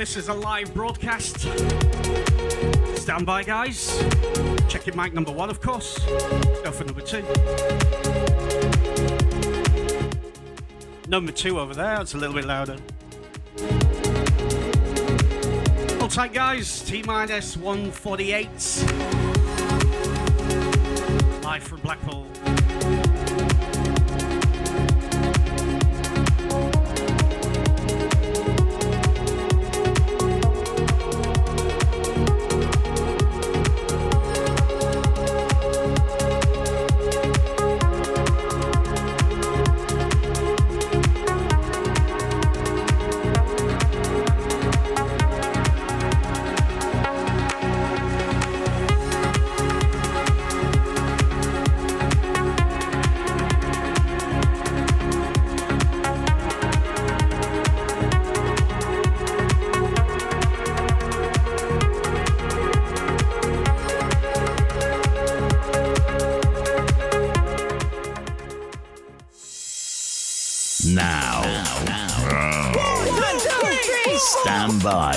this is a live broadcast. Stand by, guys. Checking mic number one, of course. go for number two. Number two over there, it's a little bit louder. Hold tight, guys. T minus 148. Live from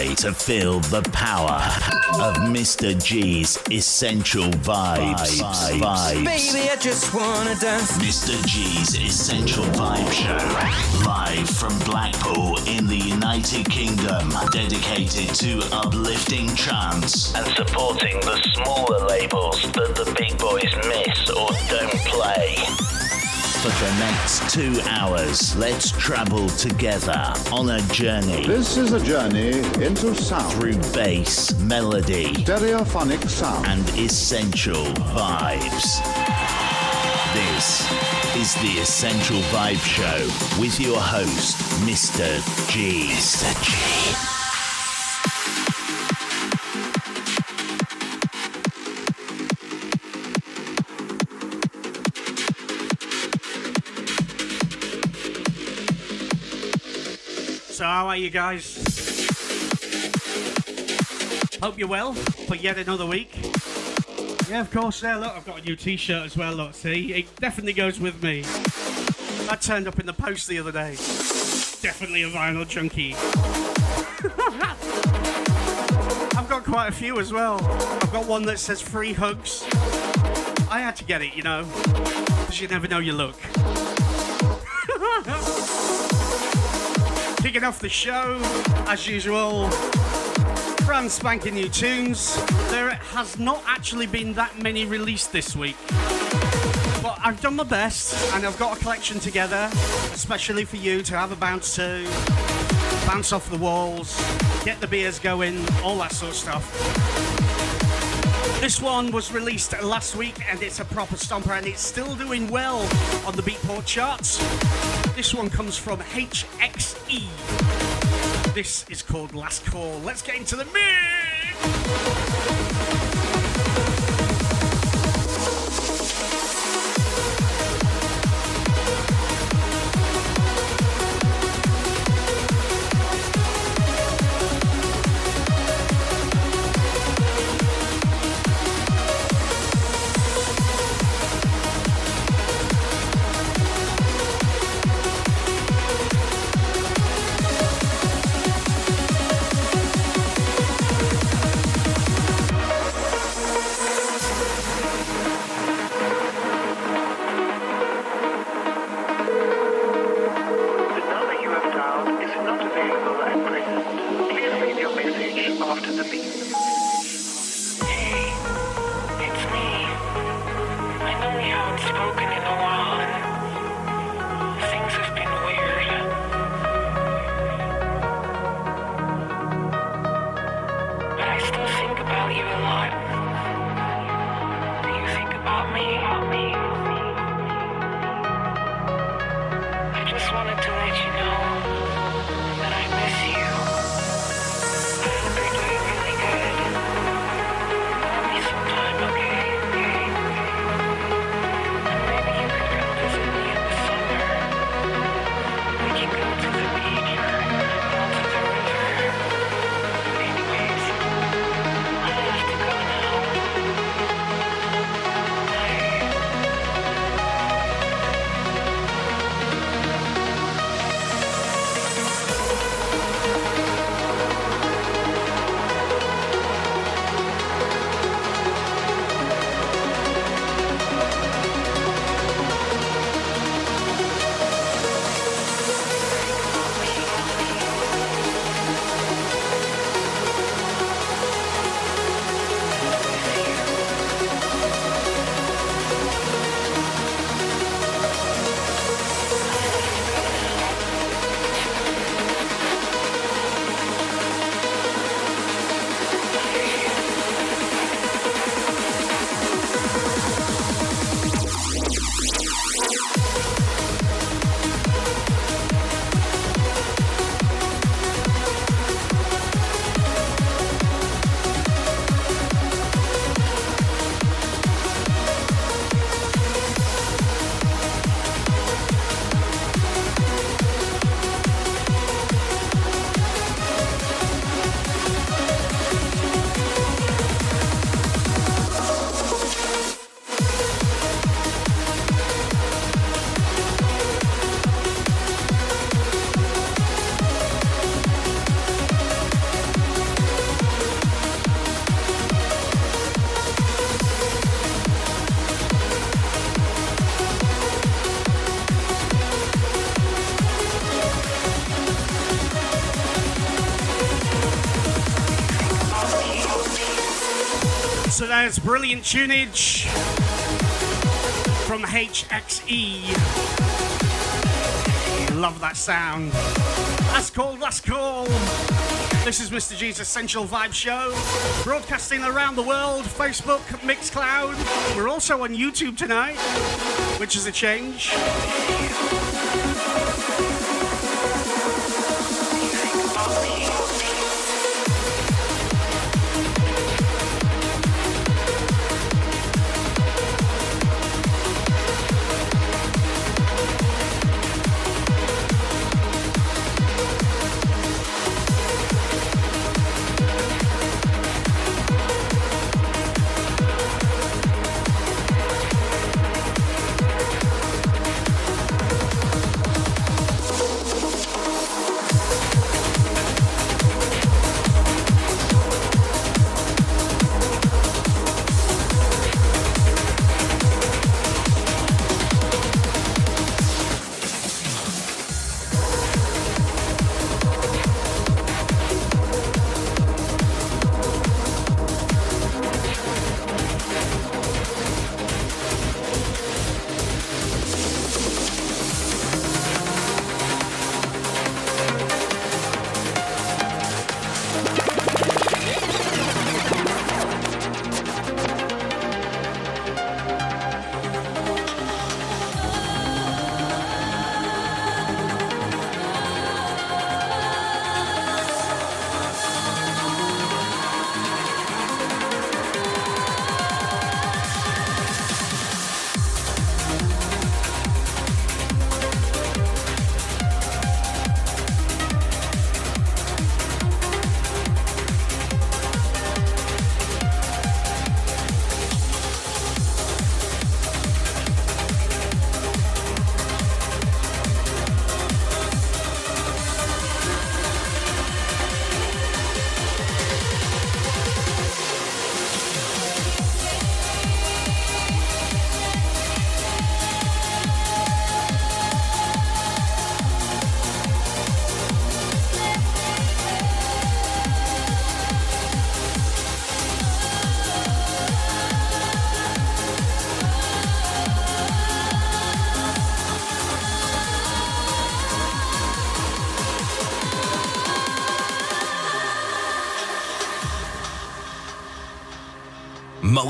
Blackpool. to feel the power of Mr. G's essential vibes. Vibes. vibes. Baby, I just wanna dance. Mr. G's essential vibe show, live from Blackpool in the United Kingdom, dedicated to uplifting trance and supporting the smaller labels that the big boys miss or don't play for the next two hours. Let's travel together on a journey. This is a journey into sound. Through bass, melody, stereophonic sound, and essential vibes. This is the Essential Vibe Show with your host, Mr. G. Mr. G. how are you guys? Hope you're well for yet another week. Yeah, of course. Yeah, look, I've got a new T-shirt as well. Look, see, it definitely goes with me. That turned up in the post the other day. Definitely a vinyl junkie. I've got quite a few as well. I've got one that says free hugs. I had to get it, you know, because you never know your look. Kicking off the show, as usual, brand spanking new tunes. There has not actually been that many released this week. But I've done my best and I've got a collection together, especially for you to have a bounce to, bounce off the walls, get the beers going, all that sort of stuff. This one was released last week and it's a proper stomper and it's still doing well on the Beatport charts. This one comes from HXE. This is called Last Call. Let's get into the mix! Brilliant tunage from HXE. Love that sound. That's cool, that's cool. This is Mr. G's Essential Vibe Show, broadcasting around the world, Facebook, Mixcloud. We're also on YouTube tonight, which is a change.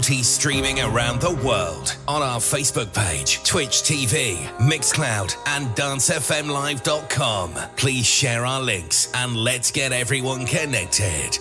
Multi-streaming around the world on our Facebook page, Twitch TV, Mixcloud, and dancefmlive.com. Please share our links and let's get everyone connected.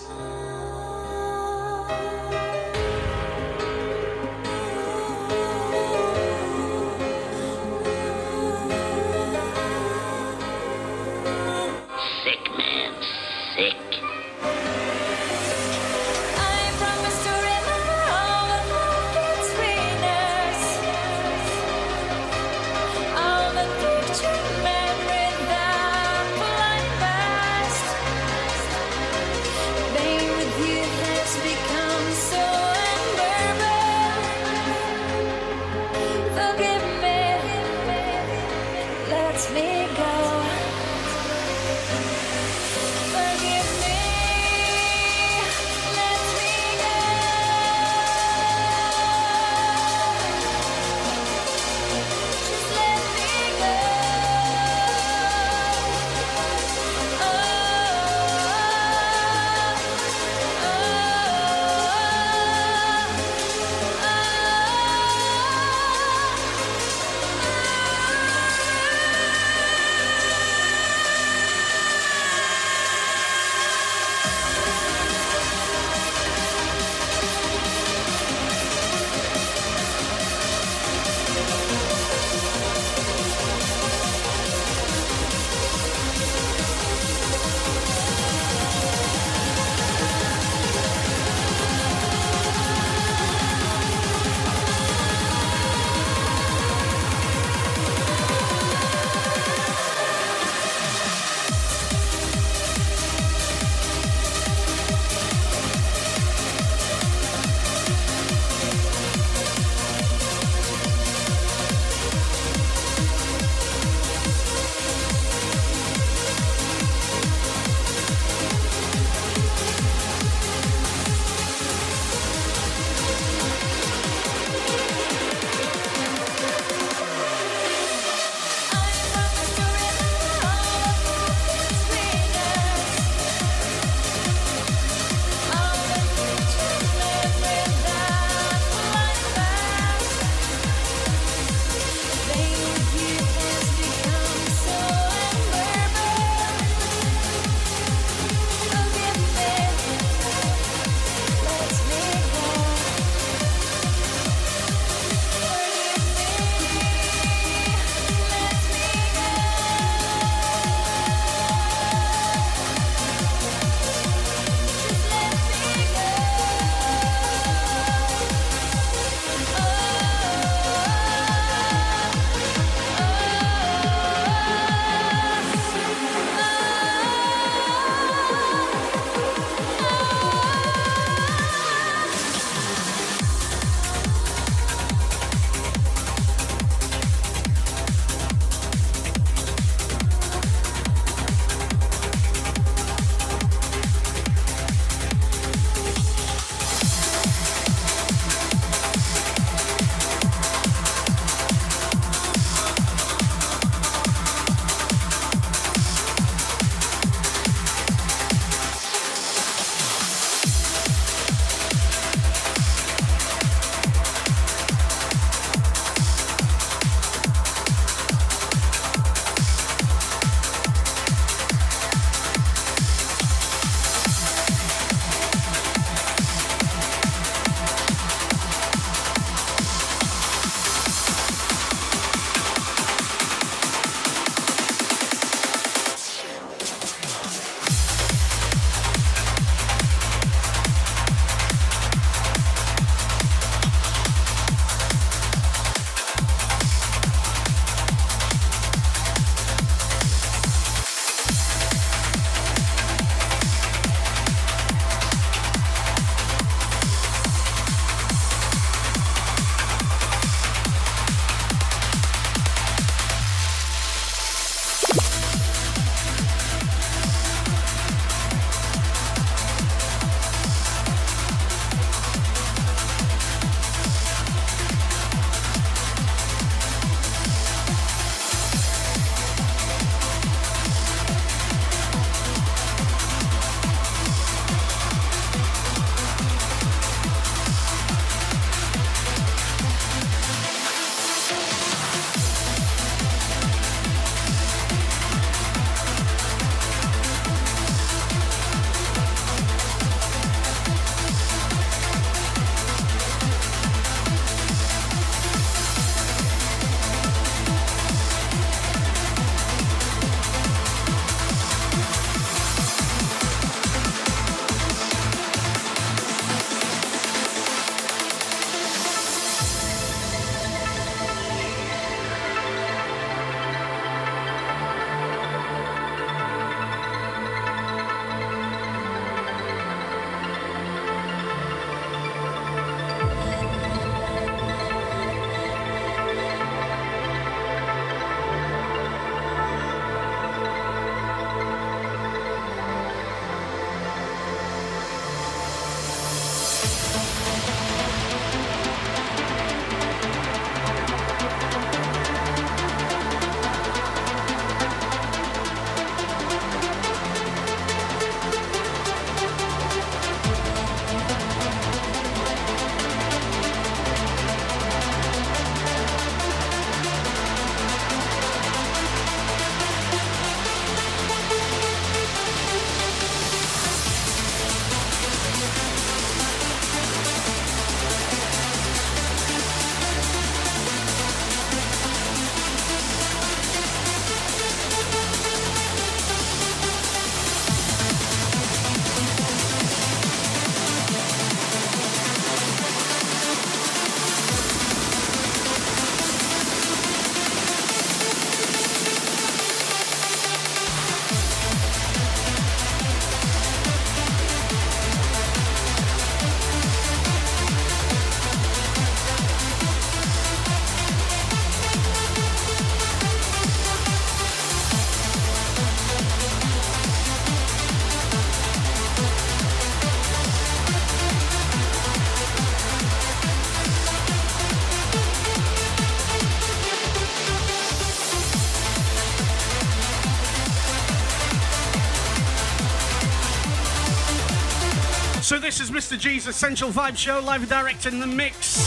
So this is Mr. G's Essential Vibe Show, live and direct in the mix.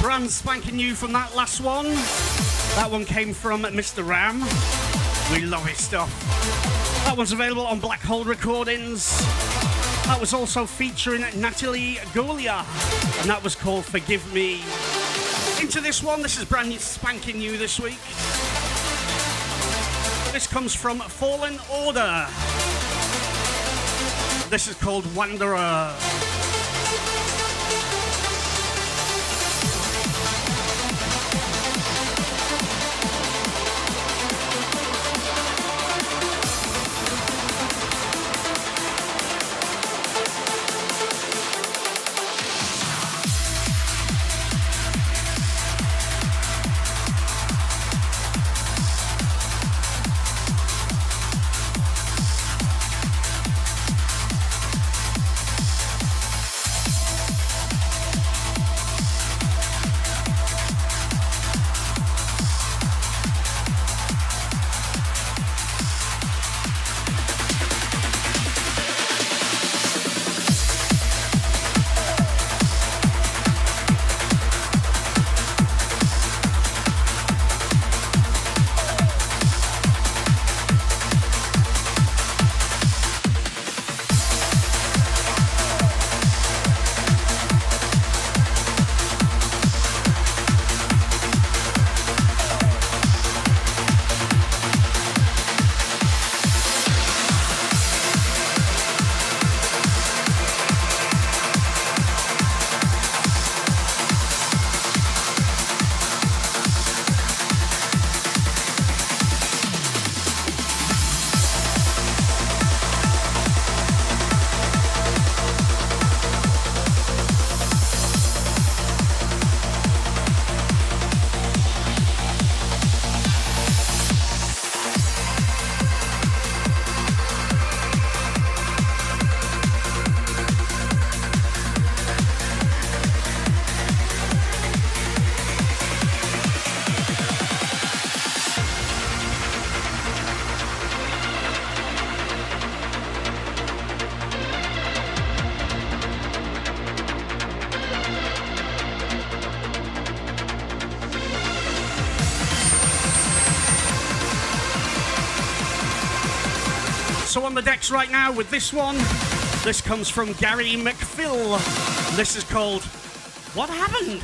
Brand spanking new from that last one. That one came from Mr. Ram. We love his stuff. That one's available on Black Hole Recordings. That was also featuring Natalie Gioia, and that was called Forgive Me. Into this one, this is brand new spanking new this week. This comes from Fallen Order. This is called Wanderer. The decks right now with this one. This comes from Gary McPhail. This is called What Happened?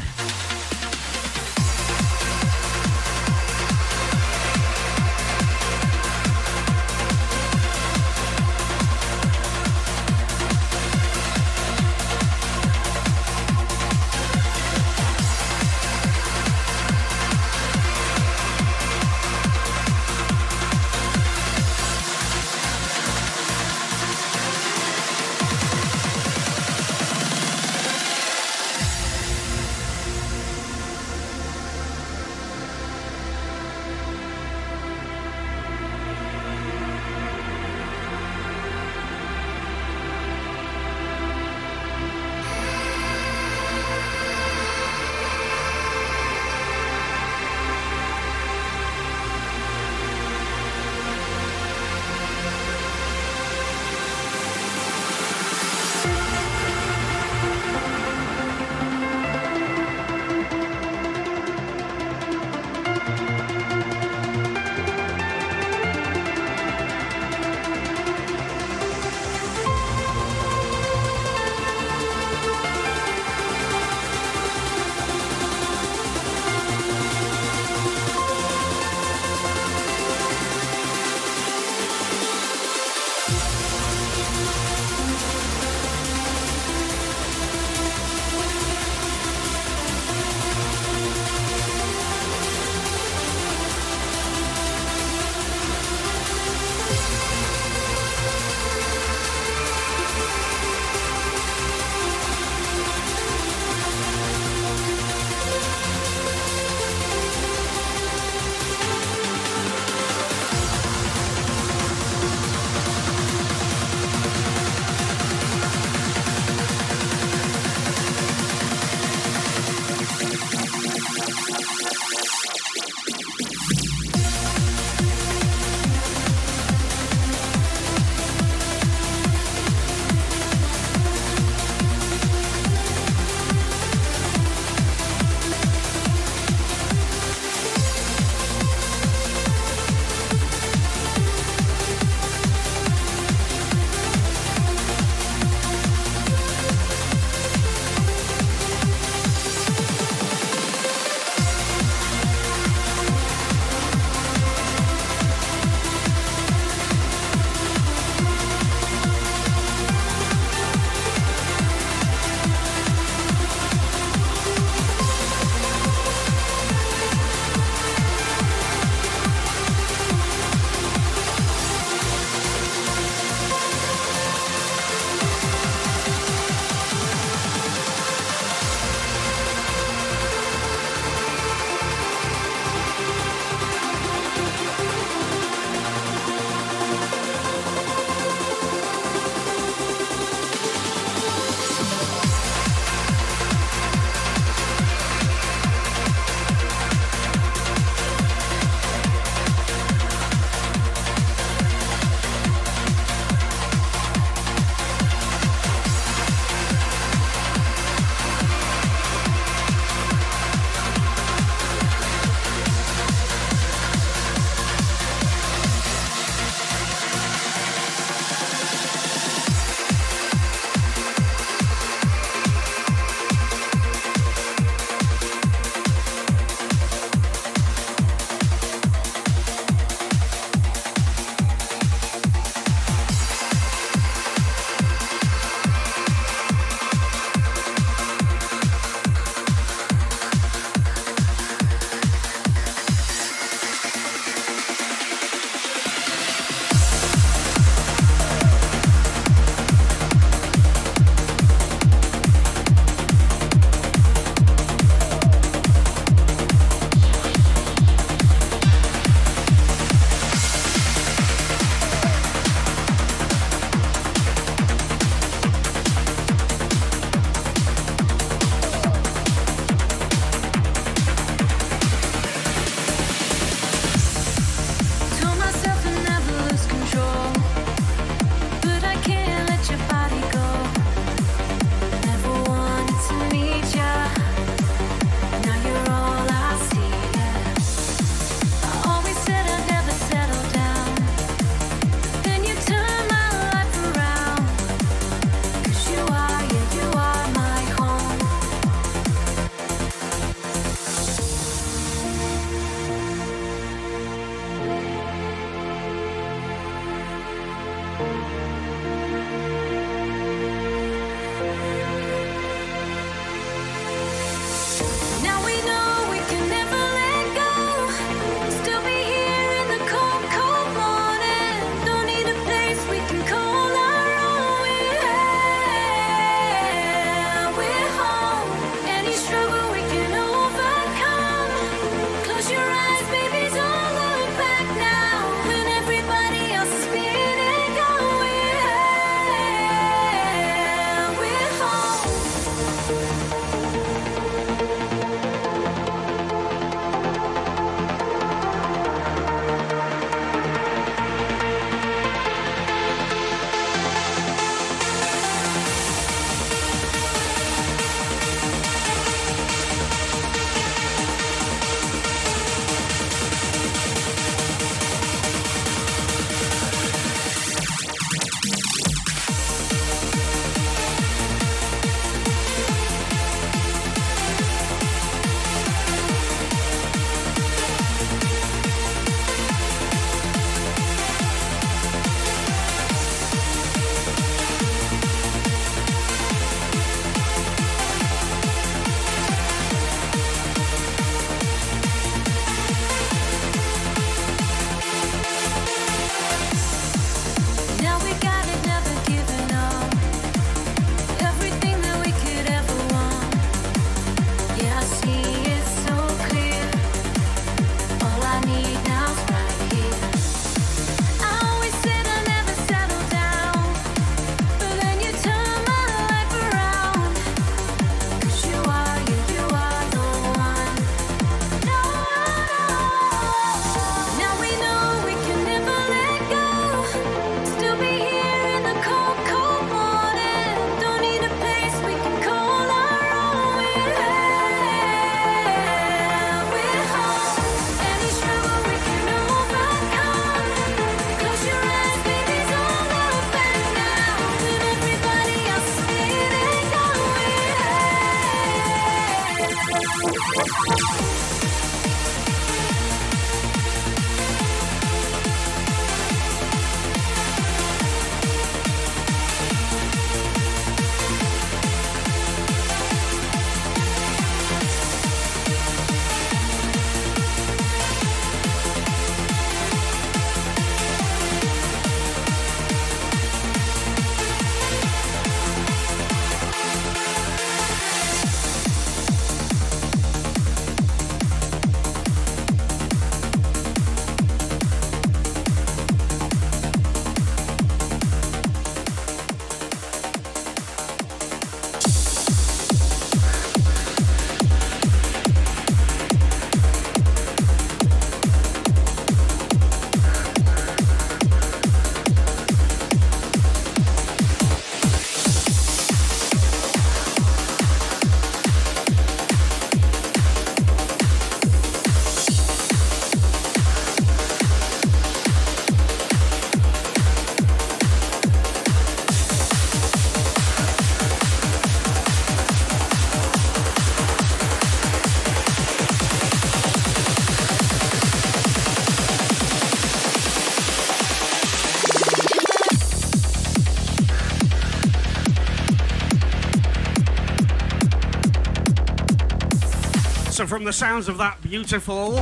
From the sounds of that beautiful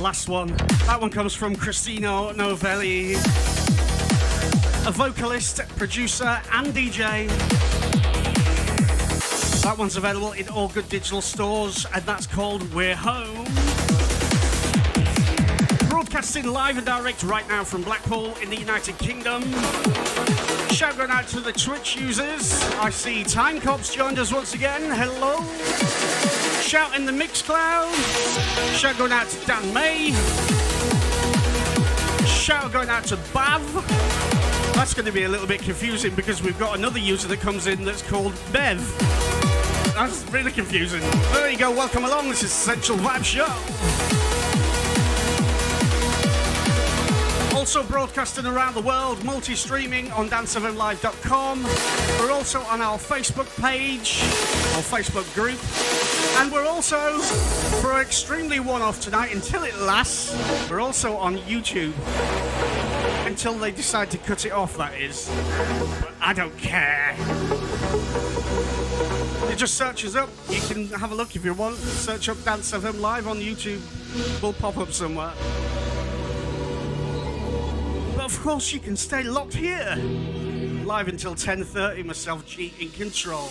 last one, that one comes from Christina Novelli, a vocalist, producer, and DJ. That one's available in all good digital stores, and that's called We're Home. Broadcasting live and direct right now from Blackpool in the United Kingdom. Shout out to the Twitch users. I see Time Cops joined us once again. Hello. Shout in the Mixcloud. Shout going out to Dan May. Shout going out to Bav. That's going to be a little bit confusing because we've got another user that comes in that's called Bev. That's really confusing. There you go. Welcome along. This is Essential Vibe Show. Also broadcasting around the world, multi-streaming on dancefmlive.com. We're also on our Facebook page, our Facebook group, and we're also, for extremely one-off tonight, until it lasts, we're also on YouTube. Until they decide to cut it off, that is. But I don't care. You just search us up. You can have a look if you want. Search up Dance of FM Live on YouTube. We'll pop up somewhere. But of course, you can stay locked here. Live until 10.30, myself, G, in control.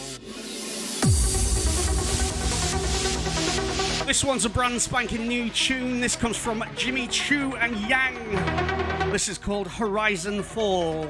This one's a brand spanking new tune. This comes from Jimmy Chou and Yang. This is called Horizon Fall.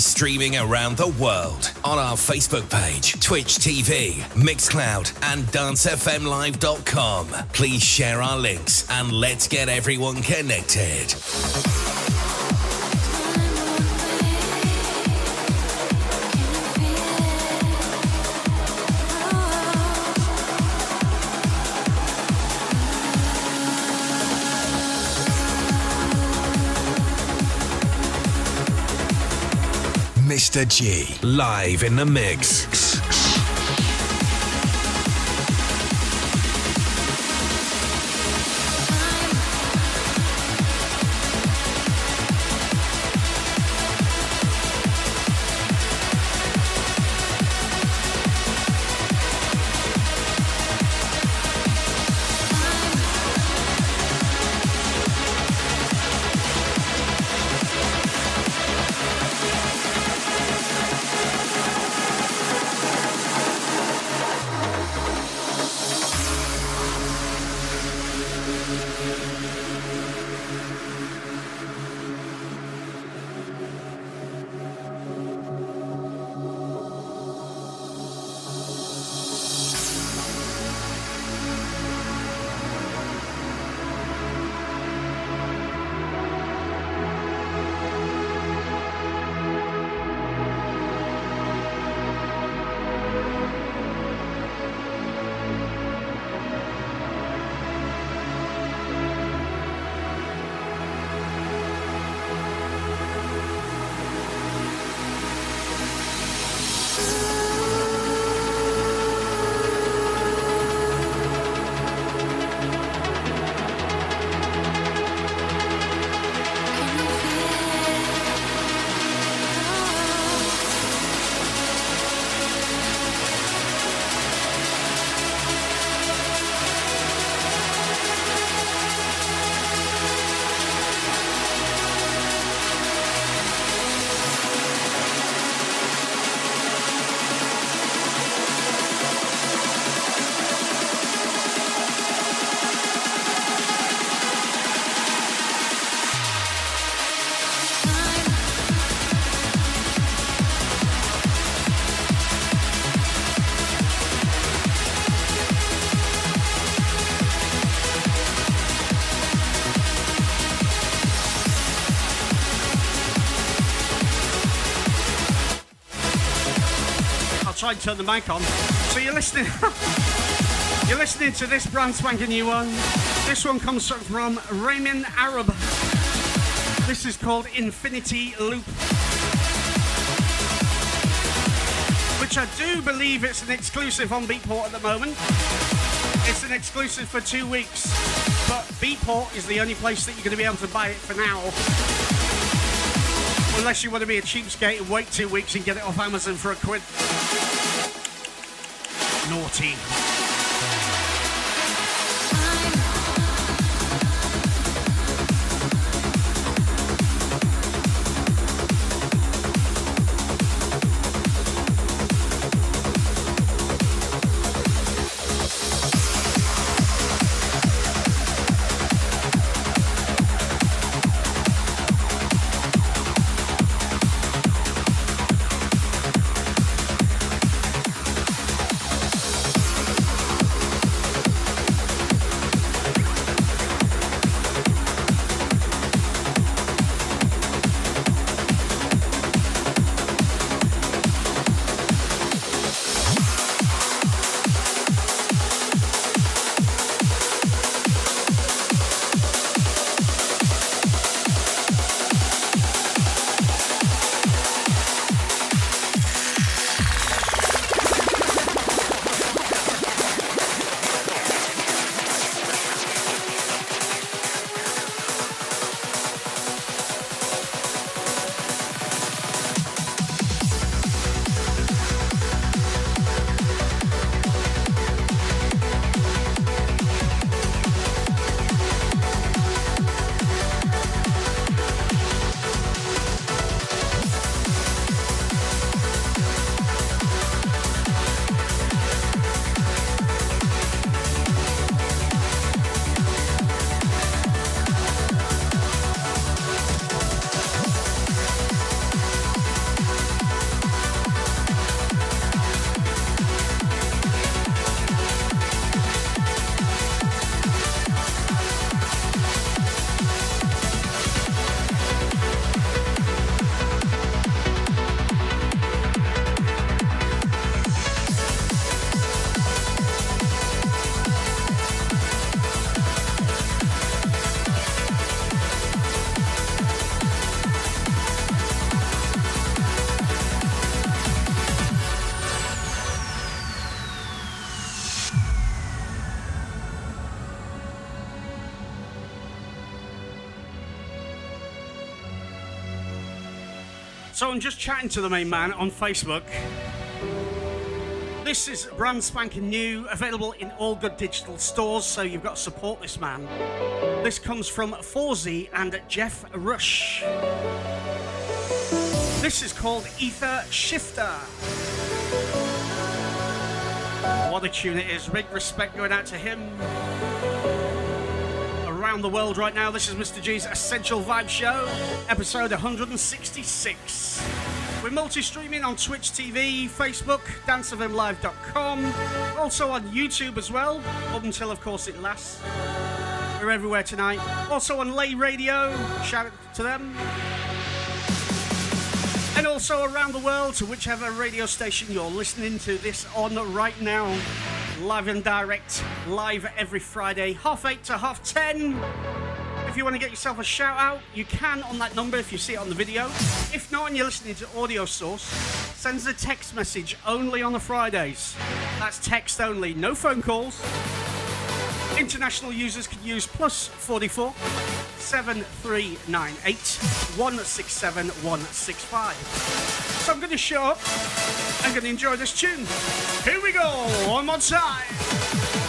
Multi-streaming around the world on our Facebook page, Twitch TV, Mixcloud, and DanceFMLive.com. Please share our links and let's get everyone connected. Mr. G, live in the mix. Try and turn the mic on. So you're listening. you're listening to this brand spanking new one. This one comes from Ramin Arab. This is called Infinity Loop. Which I do believe it's an exclusive on Beatport at the moment. It's an exclusive for two weeks. But Beatport is the only place that you're going to be able to buy it for now. Unless you want to be a cheapskate and wait two weeks and get it off Amazon for a quid. Naughty. So I'm just chatting to the main man on Facebook. This is brand spanking new, available in all good digital stores, so you've got to support this man. This comes from FAWZY and Jeff Rush. This is called Ether Shifter. What a tune it is. Big respect going out to him. Around the world right now, this is Mr. G's Essential Vibe Show, episode 166. We're multi streaming on Twitch TV, Facebook, dancefmlive.com, also on YouTube as well, up until, of course, it lasts. We're everywhere tonight. Also on Lay Radio, shout out to them. And also around the world to whichever radio station you're listening to this on right now. Live and direct, live every Friday, half eight to half ten. If you want to get yourself a shout out, you can on that number if you see it on the video. If not, and you're listening to audio source, send us a text message only on the Fridays. That's text only, no phone calls. International users can use plus 44 7398 167 165. So I'm going to show up. I'm going to enjoy this tune. Here we go, one more time.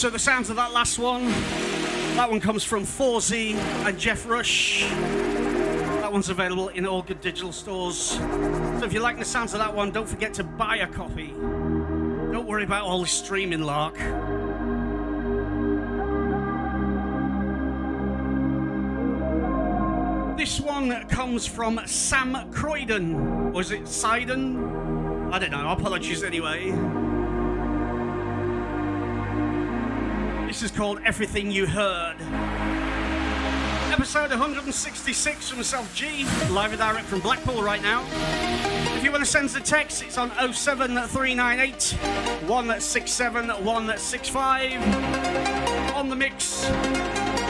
So the sounds of that last one, that one comes from FAWZY and Jeff Rush. That one's available in all good digital stores. So if you like the sounds of that one, don't forget to buy a copy. Don't worry about all the streaming lark. This one comes from Sam Croydon. Was it Sidon? I don't know. Apologies anyway. This is called Everything You Heard. Episode 166 from myself, G, live and direct from Blackpool right now. If you want to send us a text, it's on 07398 167 165. On the mix,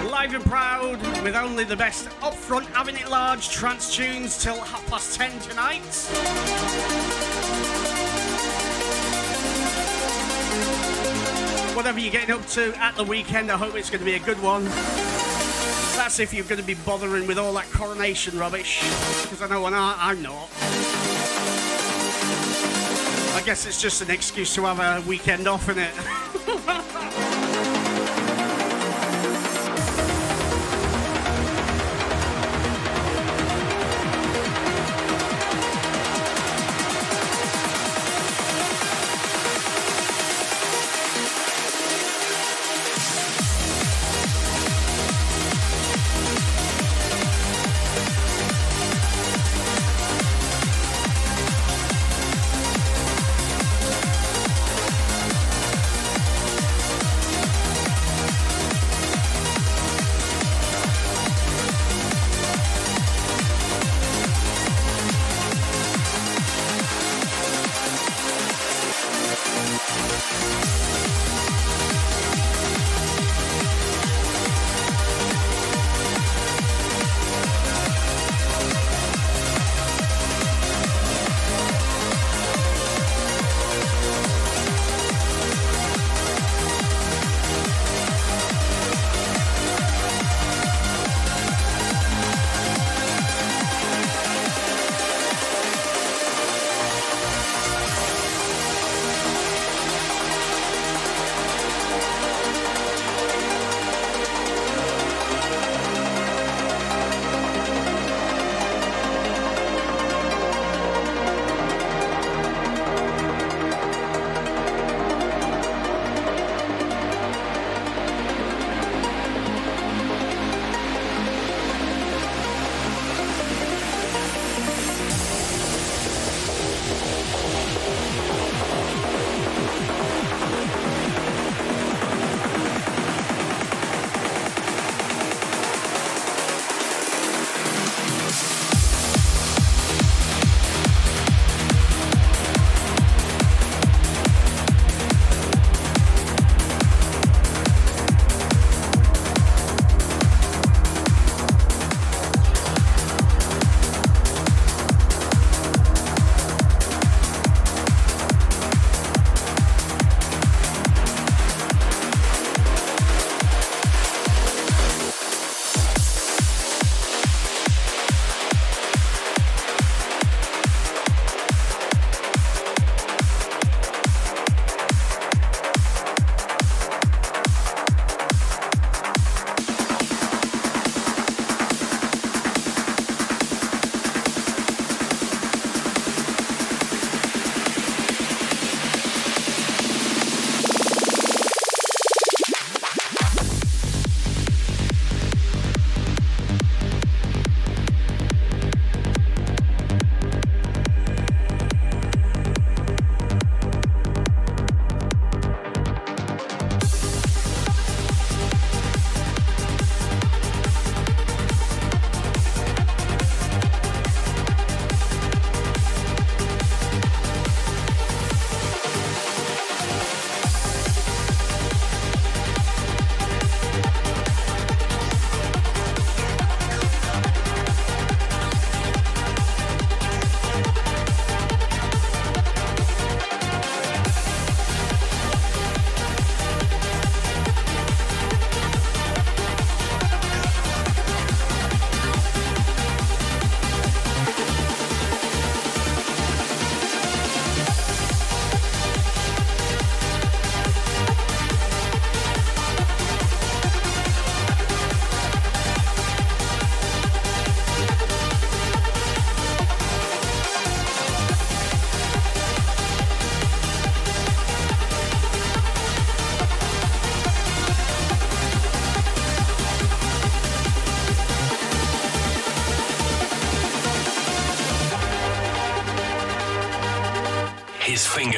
live and proud, with only the best upfront, having it large trance tunes till half past 10 tonight. Whatever you're getting up to at the weekend, I hope it's going to be a good one. That's if you're going to be bothering with all that coronation rubbish, because I know I, I'm not. I guess it's just an excuse to have a weekend off, isn't it?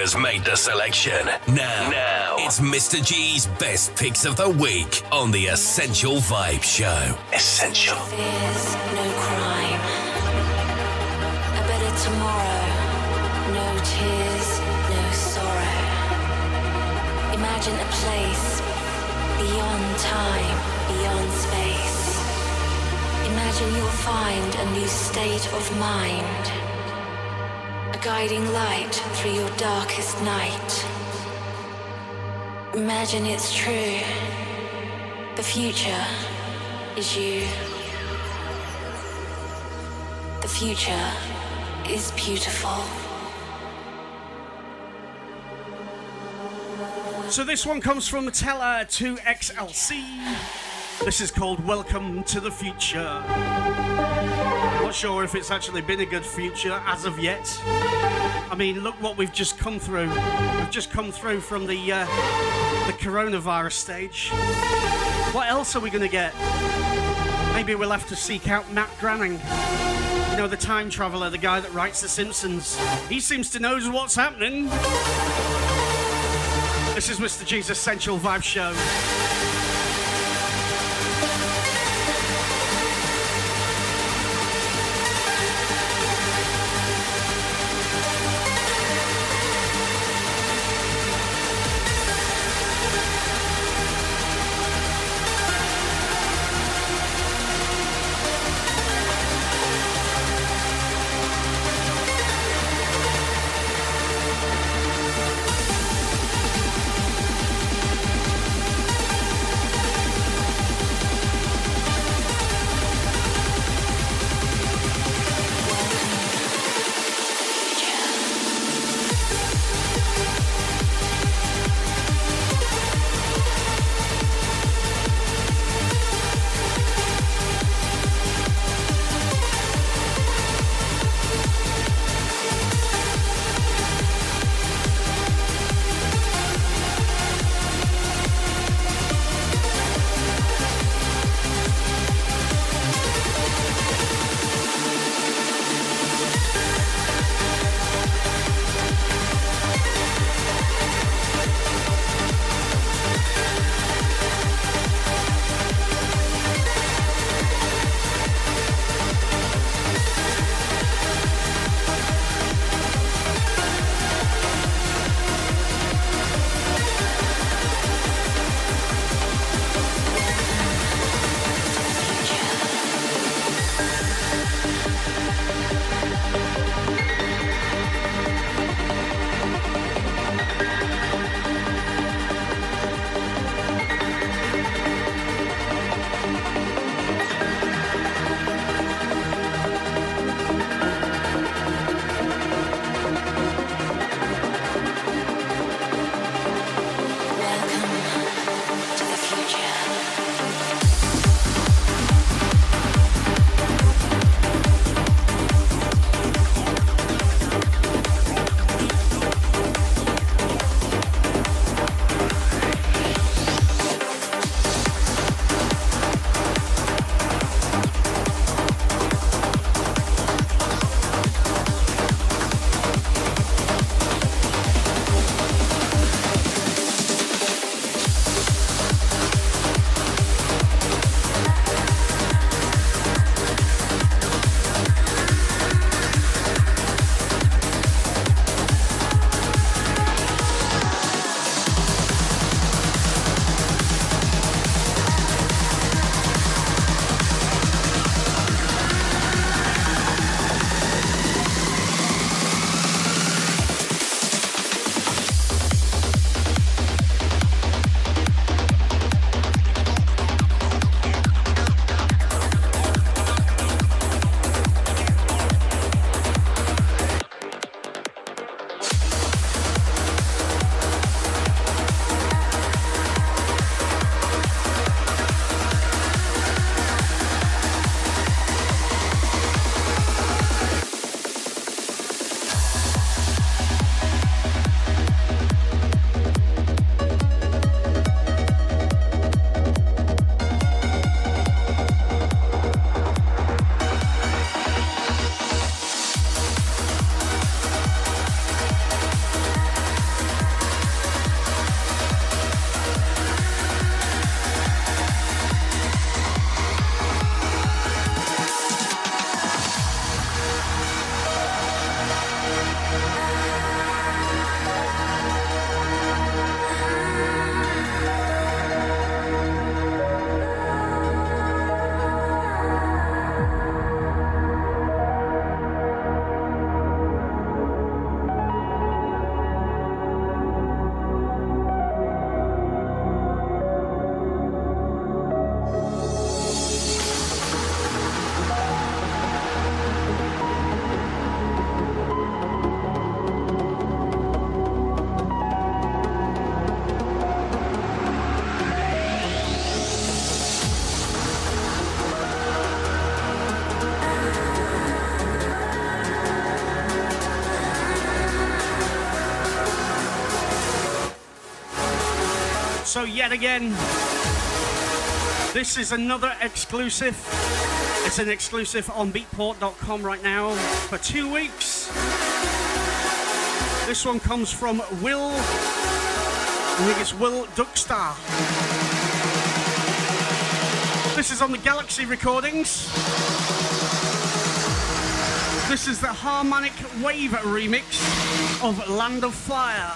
G's fingers made the selection. Now, now it's Mr. G's best picks of the week on the Essential Vibe Show. Essential. Fears, no crime. A better tomorrow. No tears, no sorrow. Imagine a place beyond time, beyond space. Imagine you'll find a new state of mind. A guiding light through your darkest night. Imagine it's true. The future is you. The future is beautiful. So this one comes from Matella 2XLC. This is called Welcome to the Future. Not sure if it's actually been a good future as of yet. I mean, look what we've just come through. We've just come through from the uh, the coronavirus stage. What else are we going to get? Maybe we'll have to seek out Matt Groening. You know, the time traveler, the guy that writes The Simpsons. He seems to know what's happening. This is Mr. Jesus Essential Vibe Show. So, yet again, this is another exclusive. It's an exclusive on beatport.com right now for two weeks. This one comes from Will. I think it's Will Duckstar. This is on the Galaxy recordings. This is the Harmonic Wave remix of Land of Fire.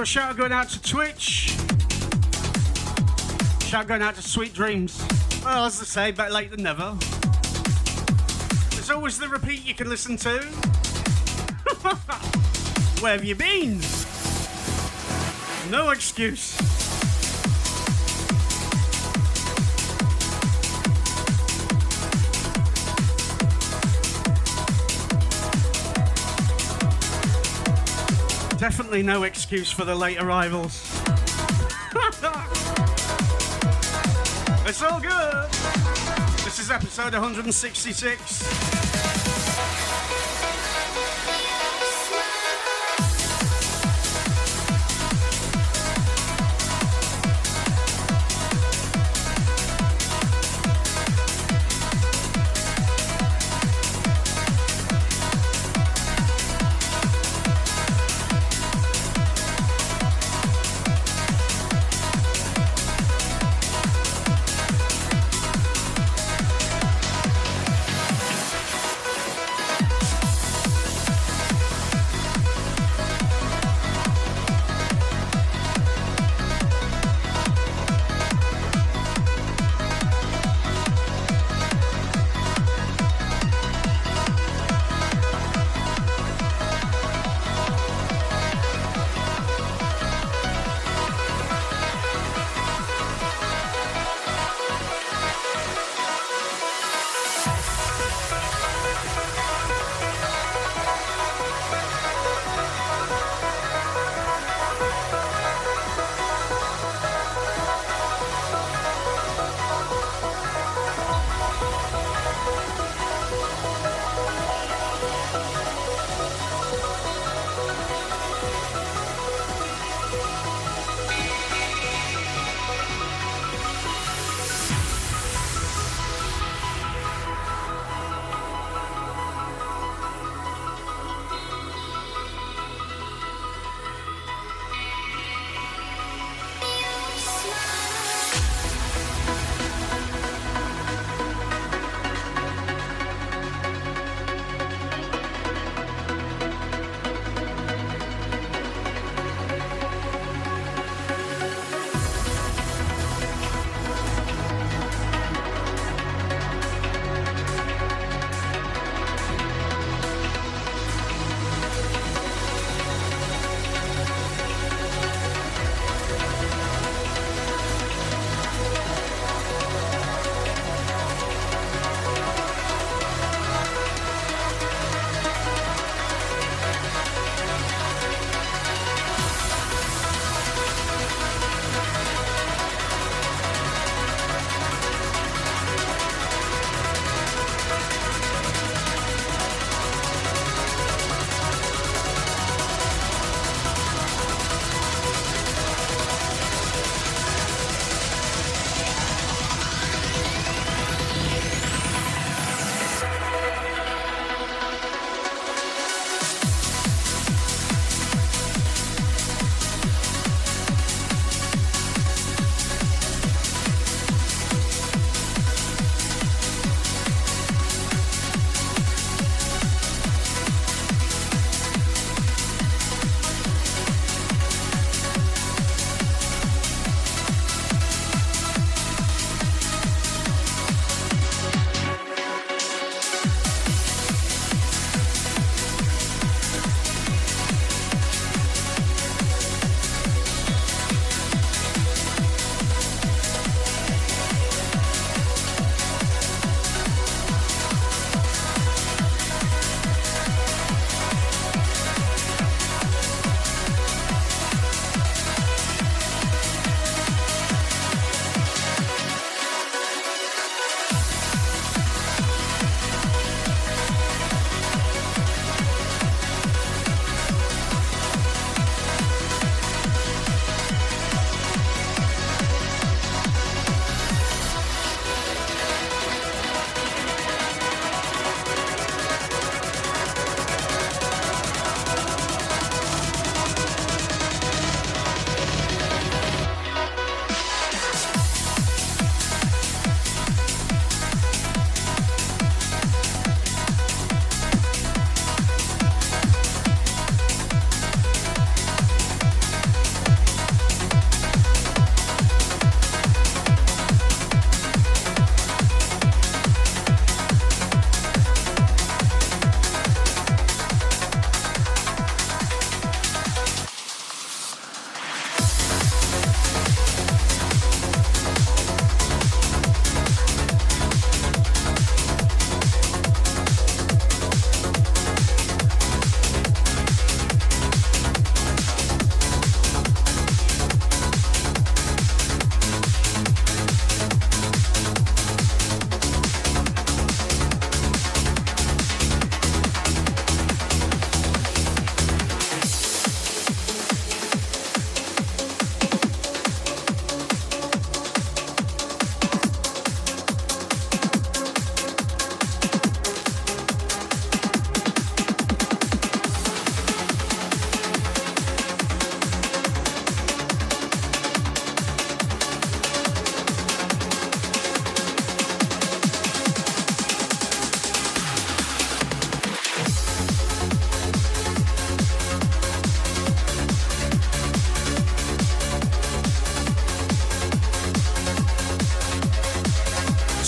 A shout going out to Twitch. Shout going out to Sweet Dreams. Well, as I say, better late than never. There's always the repeat you can listen to. Where have you been? No excuse. Definitely no excuse for the late arrivals. it's all good. This is episode 166.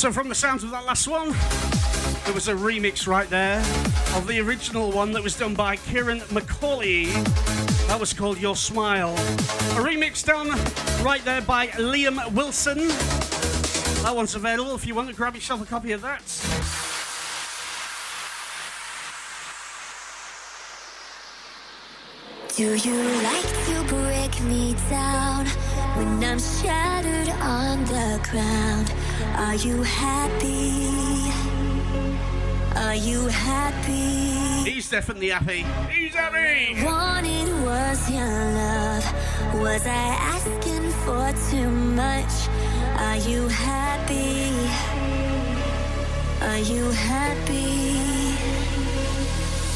So, from the sounds of that last one, there was a remix right there of the original one that was done by Ciaran McAuley. That was called Your Smile. A remix done right there by Liam Wilson. That one's available if you want to grab yourself a copy of that. Do you like to break me down when I'm shattered on the ground? Are you happy? Are you happy? He's definitely happy. He's happy. Wanted was your love. Was I asking for too much? Are you happy? Are you happy?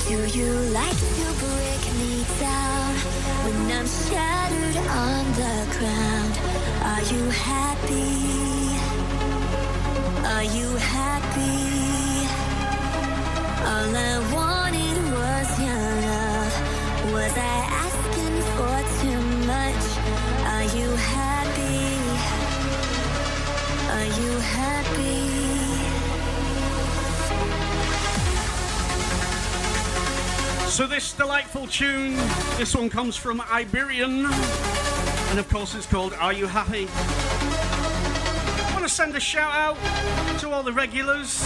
Do you like to break me down when I'm shattered on the ground? Are you happy? Are you happy? All I wanted was your love. Was I asking for too much? Are you happy? Are you happy? So, this delightful tune, this one comes from Iberian, and of course, it's called Are You Happy? I want to send a shout out to all the regulars.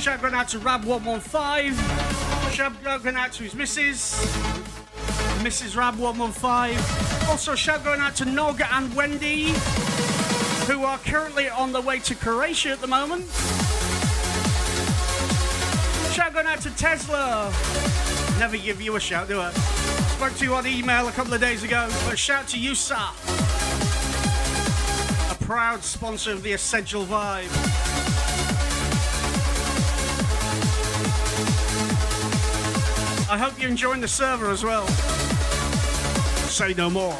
Shout out to Rab115. Shout out to his missus, Mrs. Rab115. Also, shout going out to Noga and Wendy, who are currently on the way to Croatia at the moment. Shout going out to Tesla. Never give you a shout, do I? Spoke to you on email a couple of days ago, but shout to you, sir. A proud sponsor of the Essential Vibe. I hope you're enjoying the server as well. Say no more.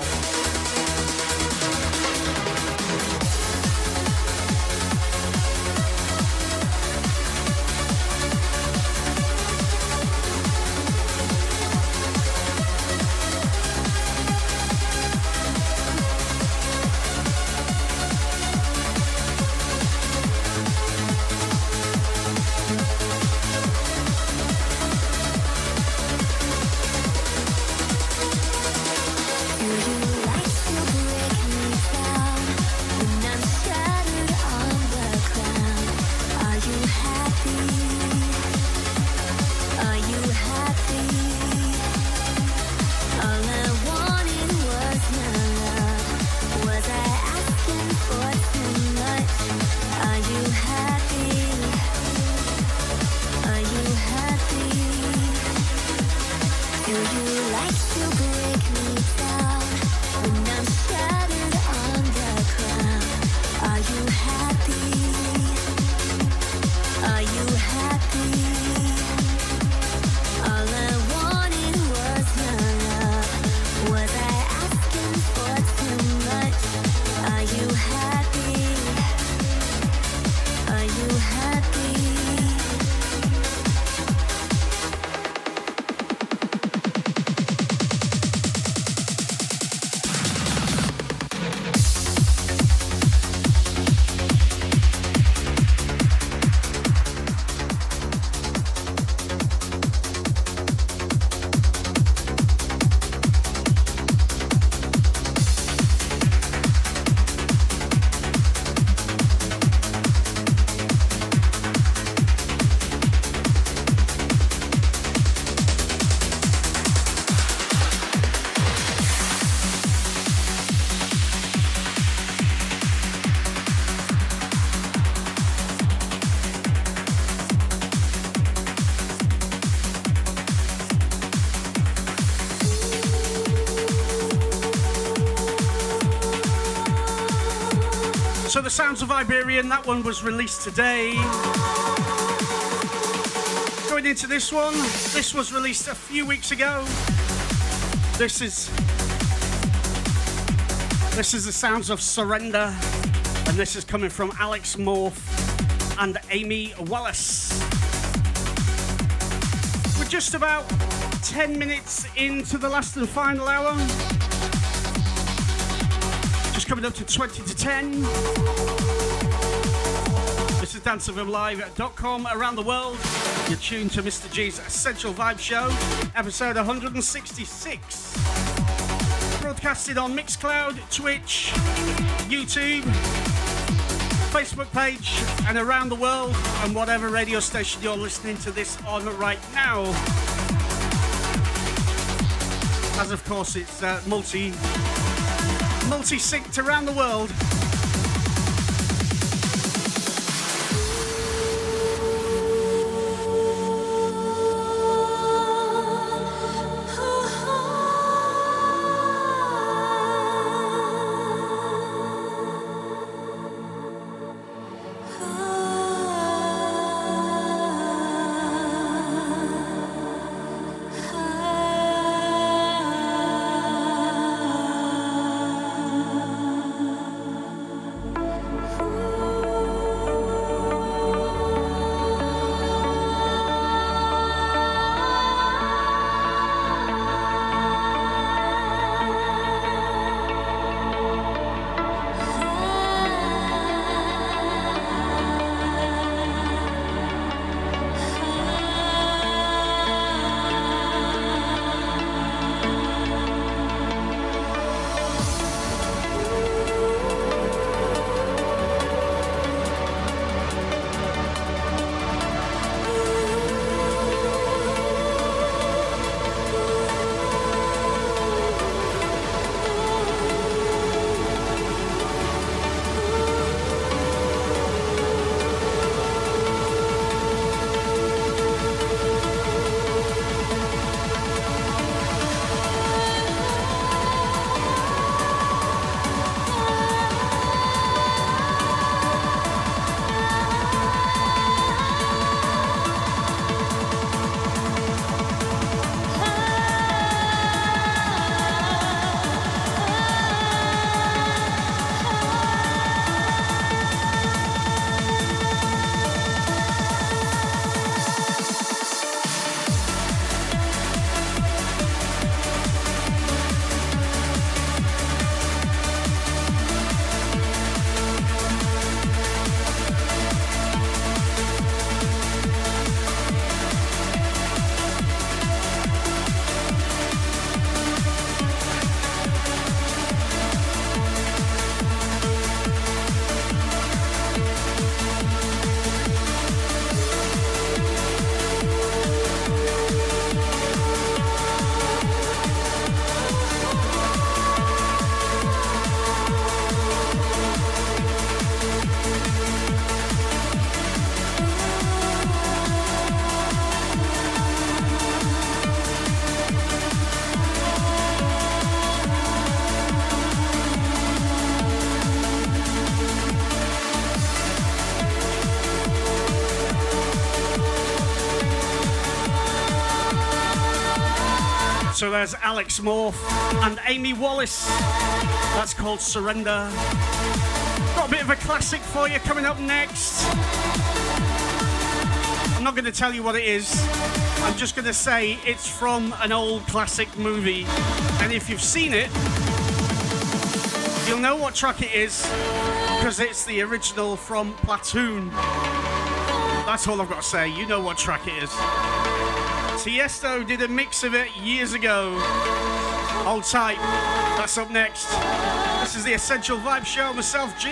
Sounds of Iberian, that one was released today. Going into this one, this was released a few weeks ago. This is this is the sounds of Surrender, and this is coming from Alex Morph and Amy Wallace. We're just about 10 minutes into the last and final hour. Just coming up to 20 to 10. This is dancefmlive.com around the world. You're tuned to Mr. Gee's Essential Vibe Show, episode 166. Broadcasted on Mixcloud, Twitch, YouTube, Facebook page, and around the world, and whatever radio station you're listening to this on right now. As of course, it's uh, multi multi synced around the world. So there's Alex Morph and Amy Wallace. That's called Surrender. Got a bit of a classic for you coming up next. I'm not going to tell you what it is. I'm just going to say it's from an old classic movie. And if you've seen it, you'll know what track it is because it's the original from Platoon. That's all I've got to say. You know what track it is. Tiesto did a mix of it years ago. Hold tight. That's up next. This is the Essential Vibe Show. Myself, G.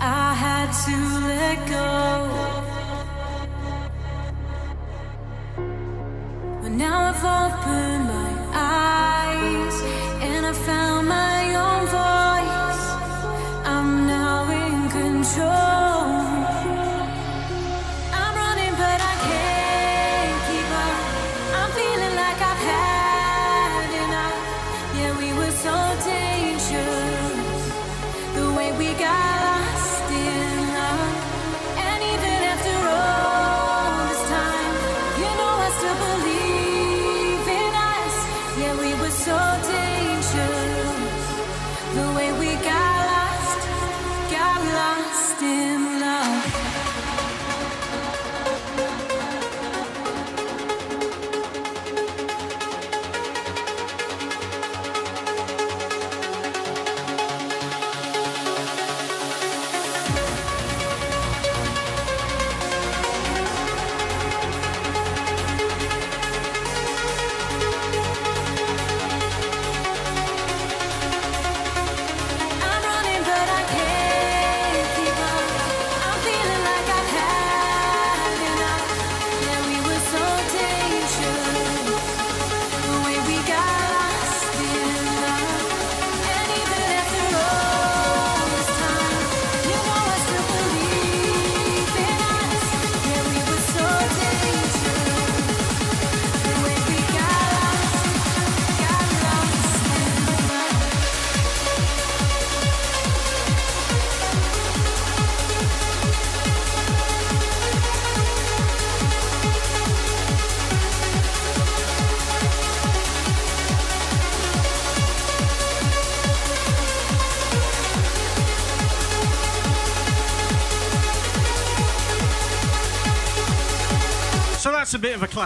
a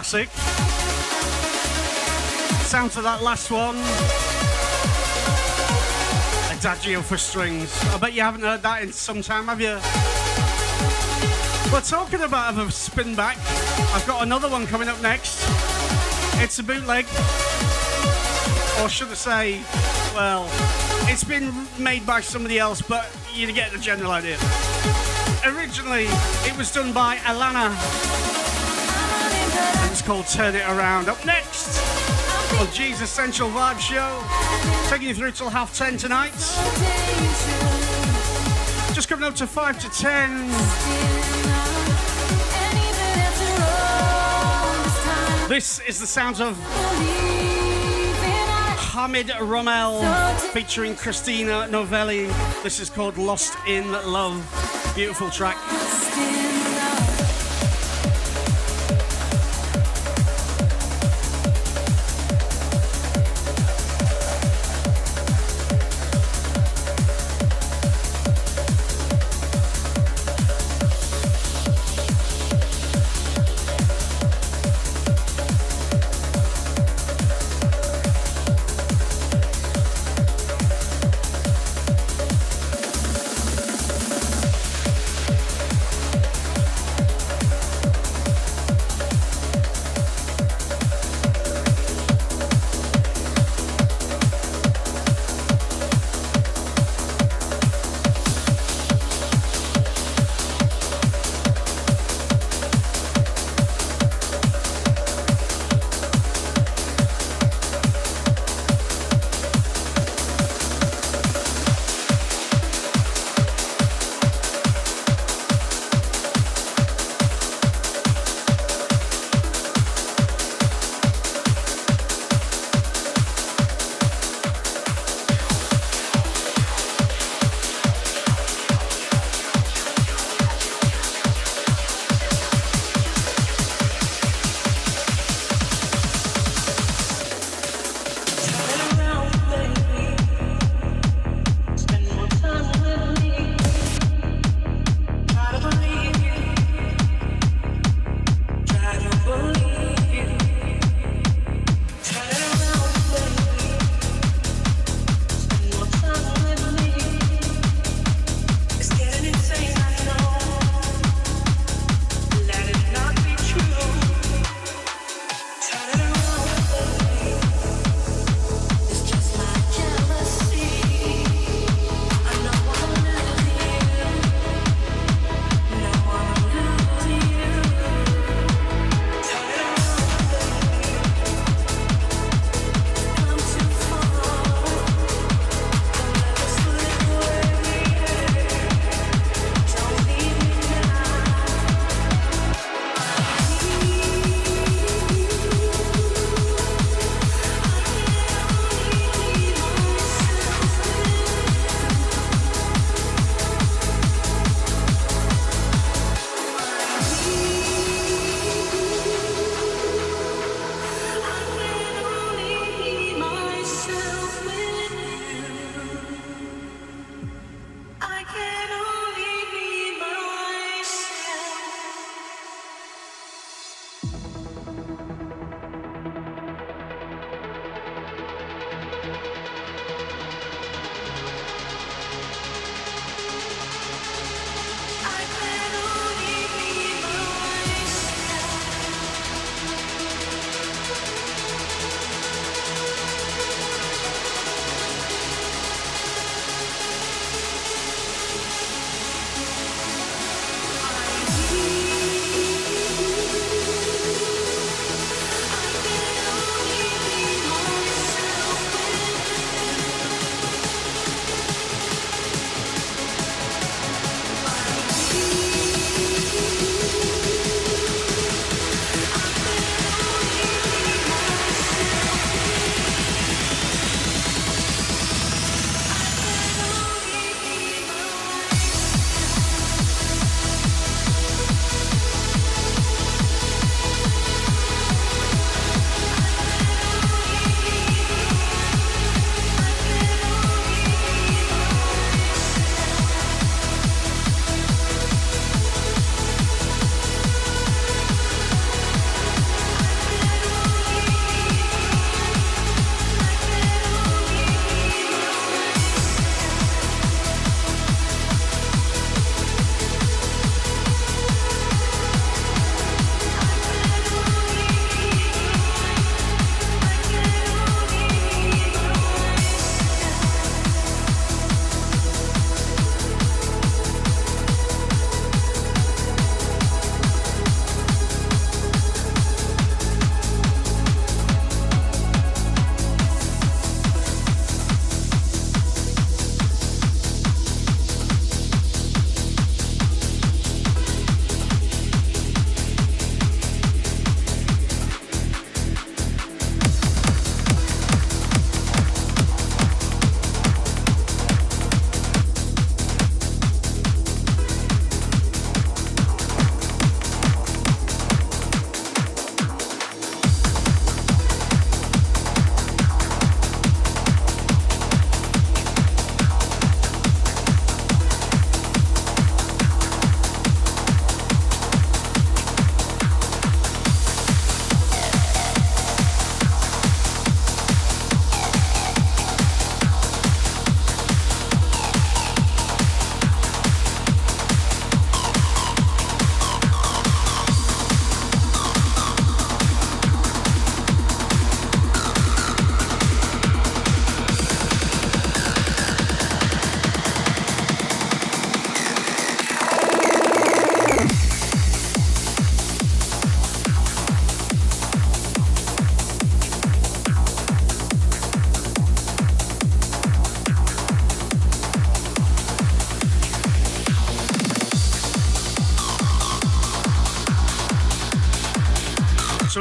classic. Sound to that last one. Adagio for strings. I bet you haven't heard that in some time, have you? We're talking about a spin back. I've got another one coming up next. It's a bootleg. Or should I say, well, it's been made by somebody else, but you get the general idea. Originally, it was done by Alana it's called Turn It Around. Up next on Gee's Essential Vibe Show, taking you through till half ten tonight. Just coming up to five to ten. This is the sounds of Ahmed Romel featuring Christina Novelli. This is called Lost in Love. Beautiful track.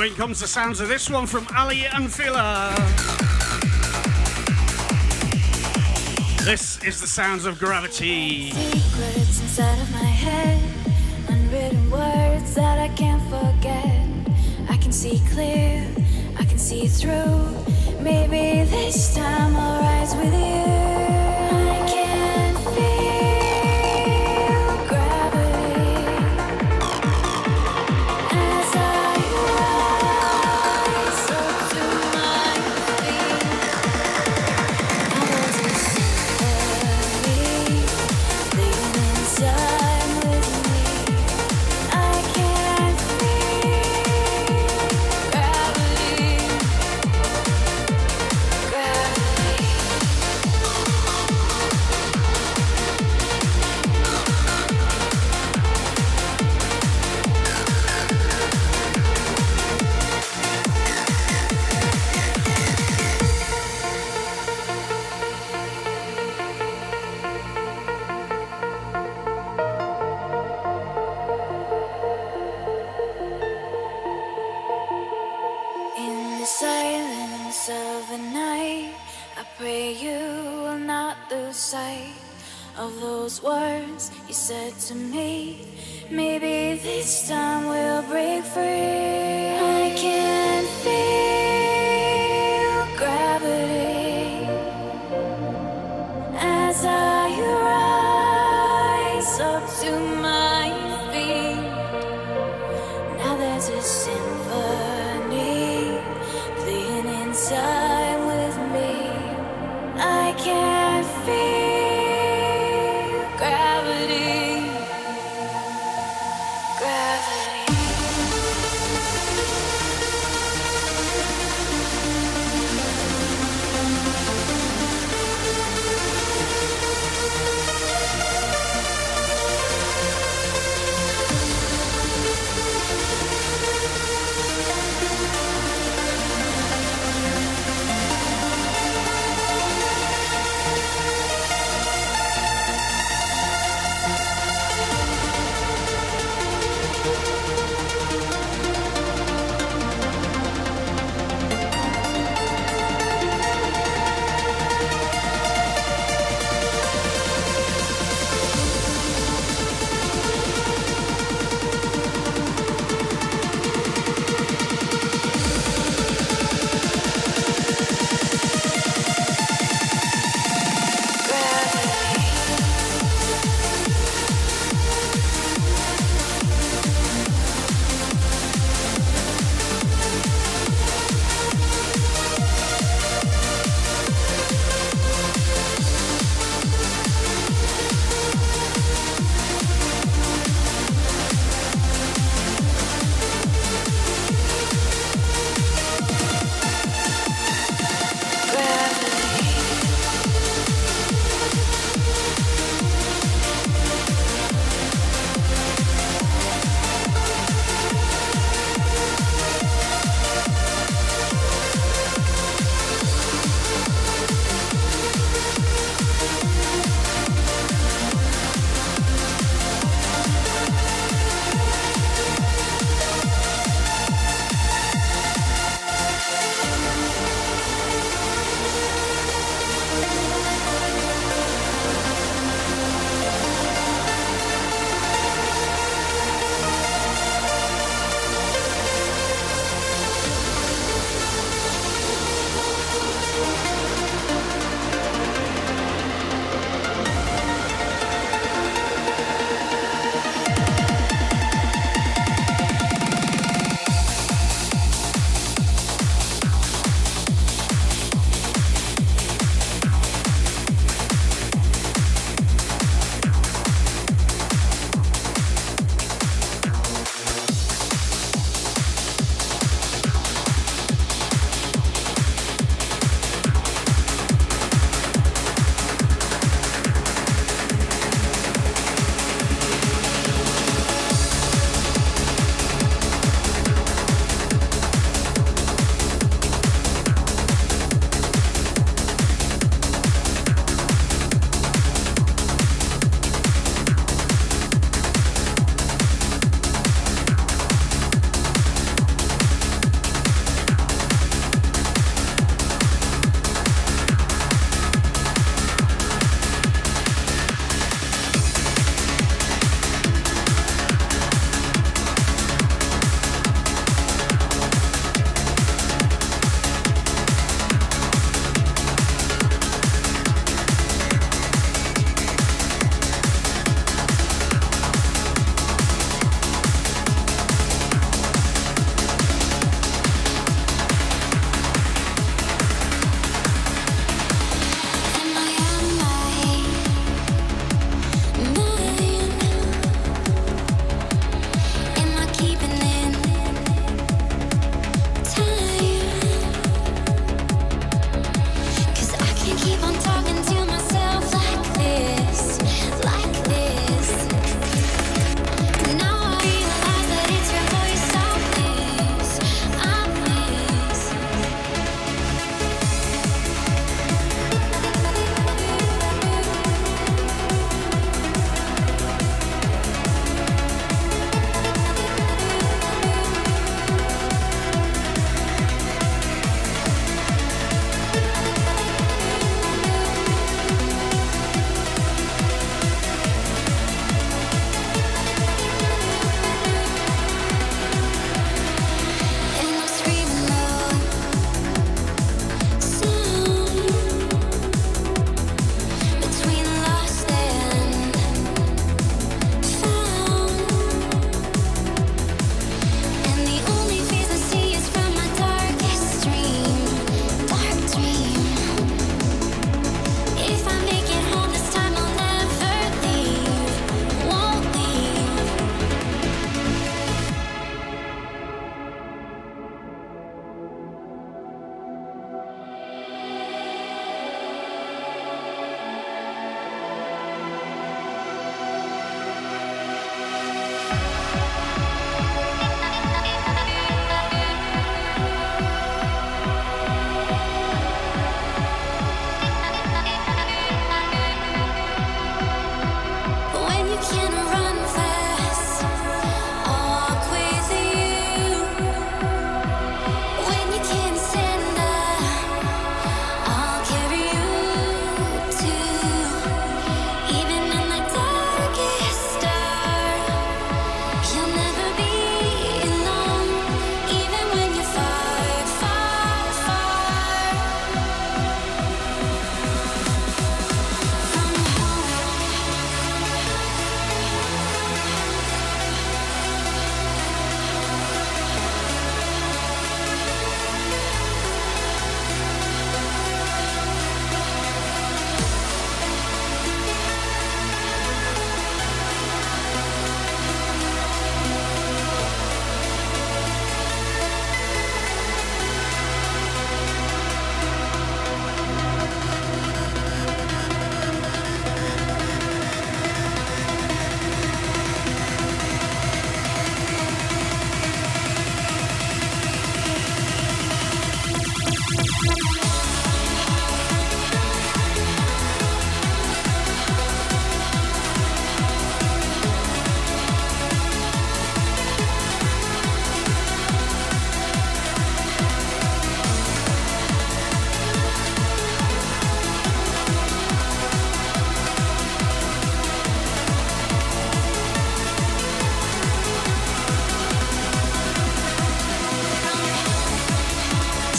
In comes the sounds of this one from Aly and Fila. This is the sounds of gravity. Secrets inside of my head, unwritten words that I can't forget. I can see clear, I can see through. Maybe this time I'll rise with you.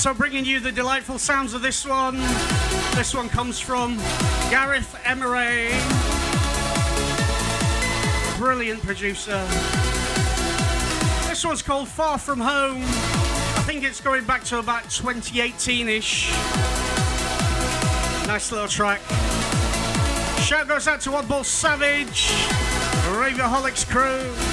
Also bringing you the delightful sounds of this one. This one comes from Gareth Emery. Brilliant producer. This one's called Far From Home. I think it's going back to about 2018-ish. Nice little track. Shout goes out to Oddball Savage, Raveaholics crew.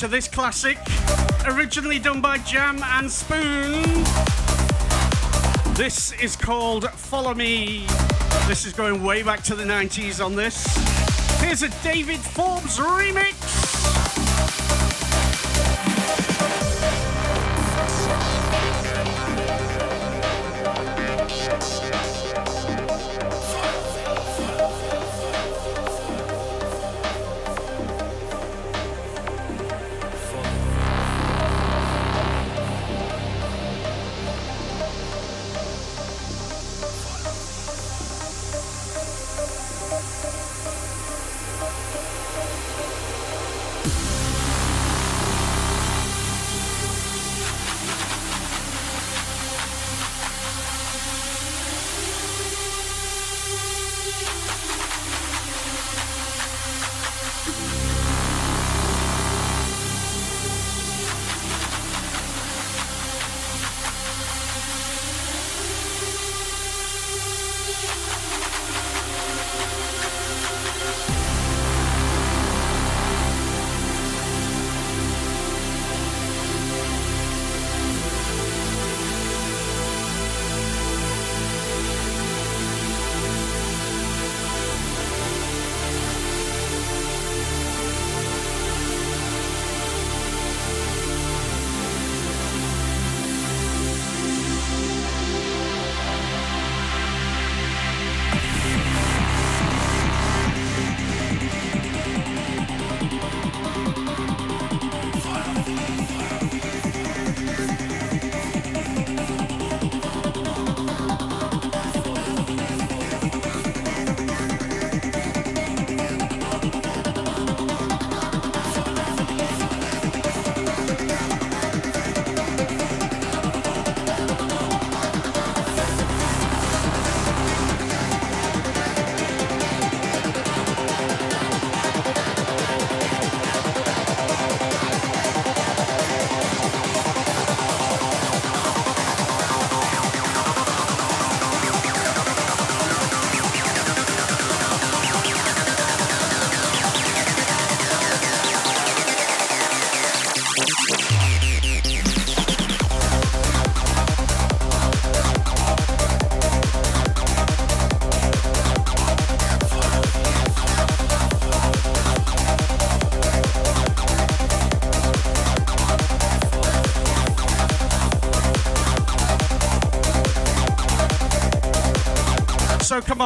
Into this classic, originally done by Jam and Spoon. This is called Follow Me. This is going way back to the 90s on this. Here's a David Forbes remix.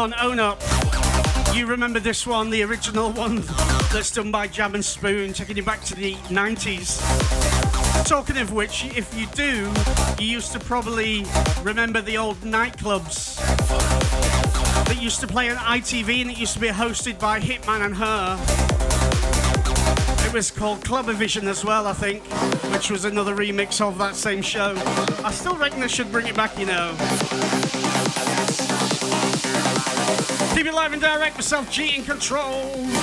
On, own up. You remember this one, the original one that's done by Jam and Spoon, taking you back to the 90s. Talking of which, if you do, you used to probably remember the old nightclubs that used to play on ITV and it used to be hosted by Hitman and her. It was called Clubvision as well, I think, which was another remix of that same show. I still reckon I should bring it back, you know. Keep it live and direct, myself, Gee in control.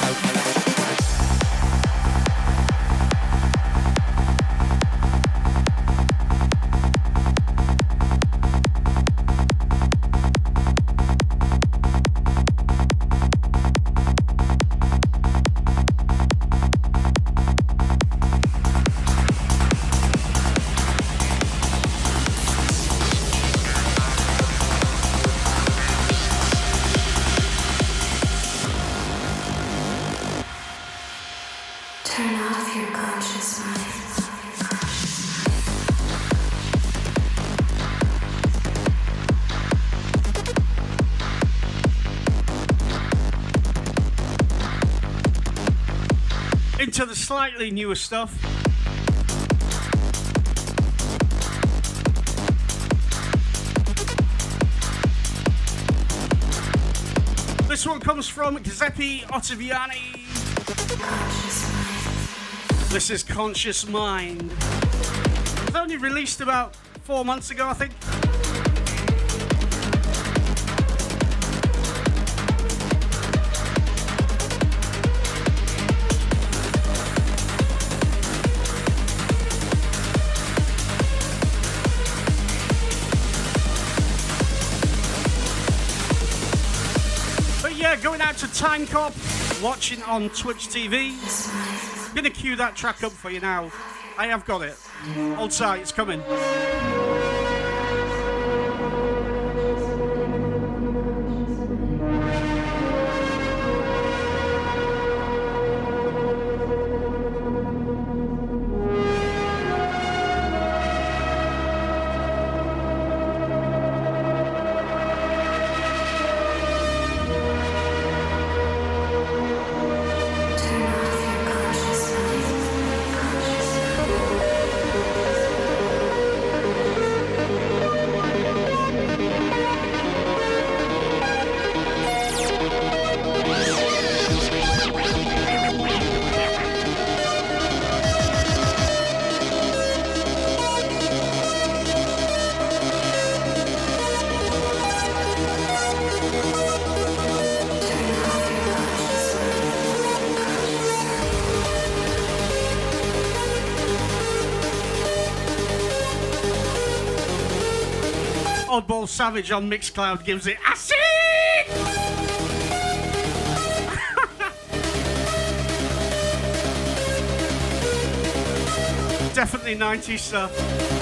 Slightly newer stuff. This one comes from Giuseppe Ottaviani. This is Conscious Mind. It was only released about four months ago, I think. Time Cop, watching on Twitch TV. I'm gonna cue that track up for you now. I have got it. Hold tight, it's coming. Oddball Savage on Mixcloud gives it acid! Definitely 90s stuff.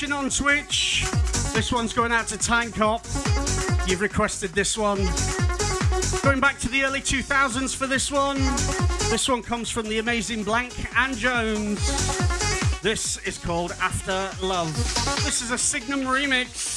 Watching on Twitch, this one's going out to Time Cop. You've requested this one. Going back to the early 2000s for this one. This one comes from the amazing Blank and Jones. This is called After Love. This is a Signum remix.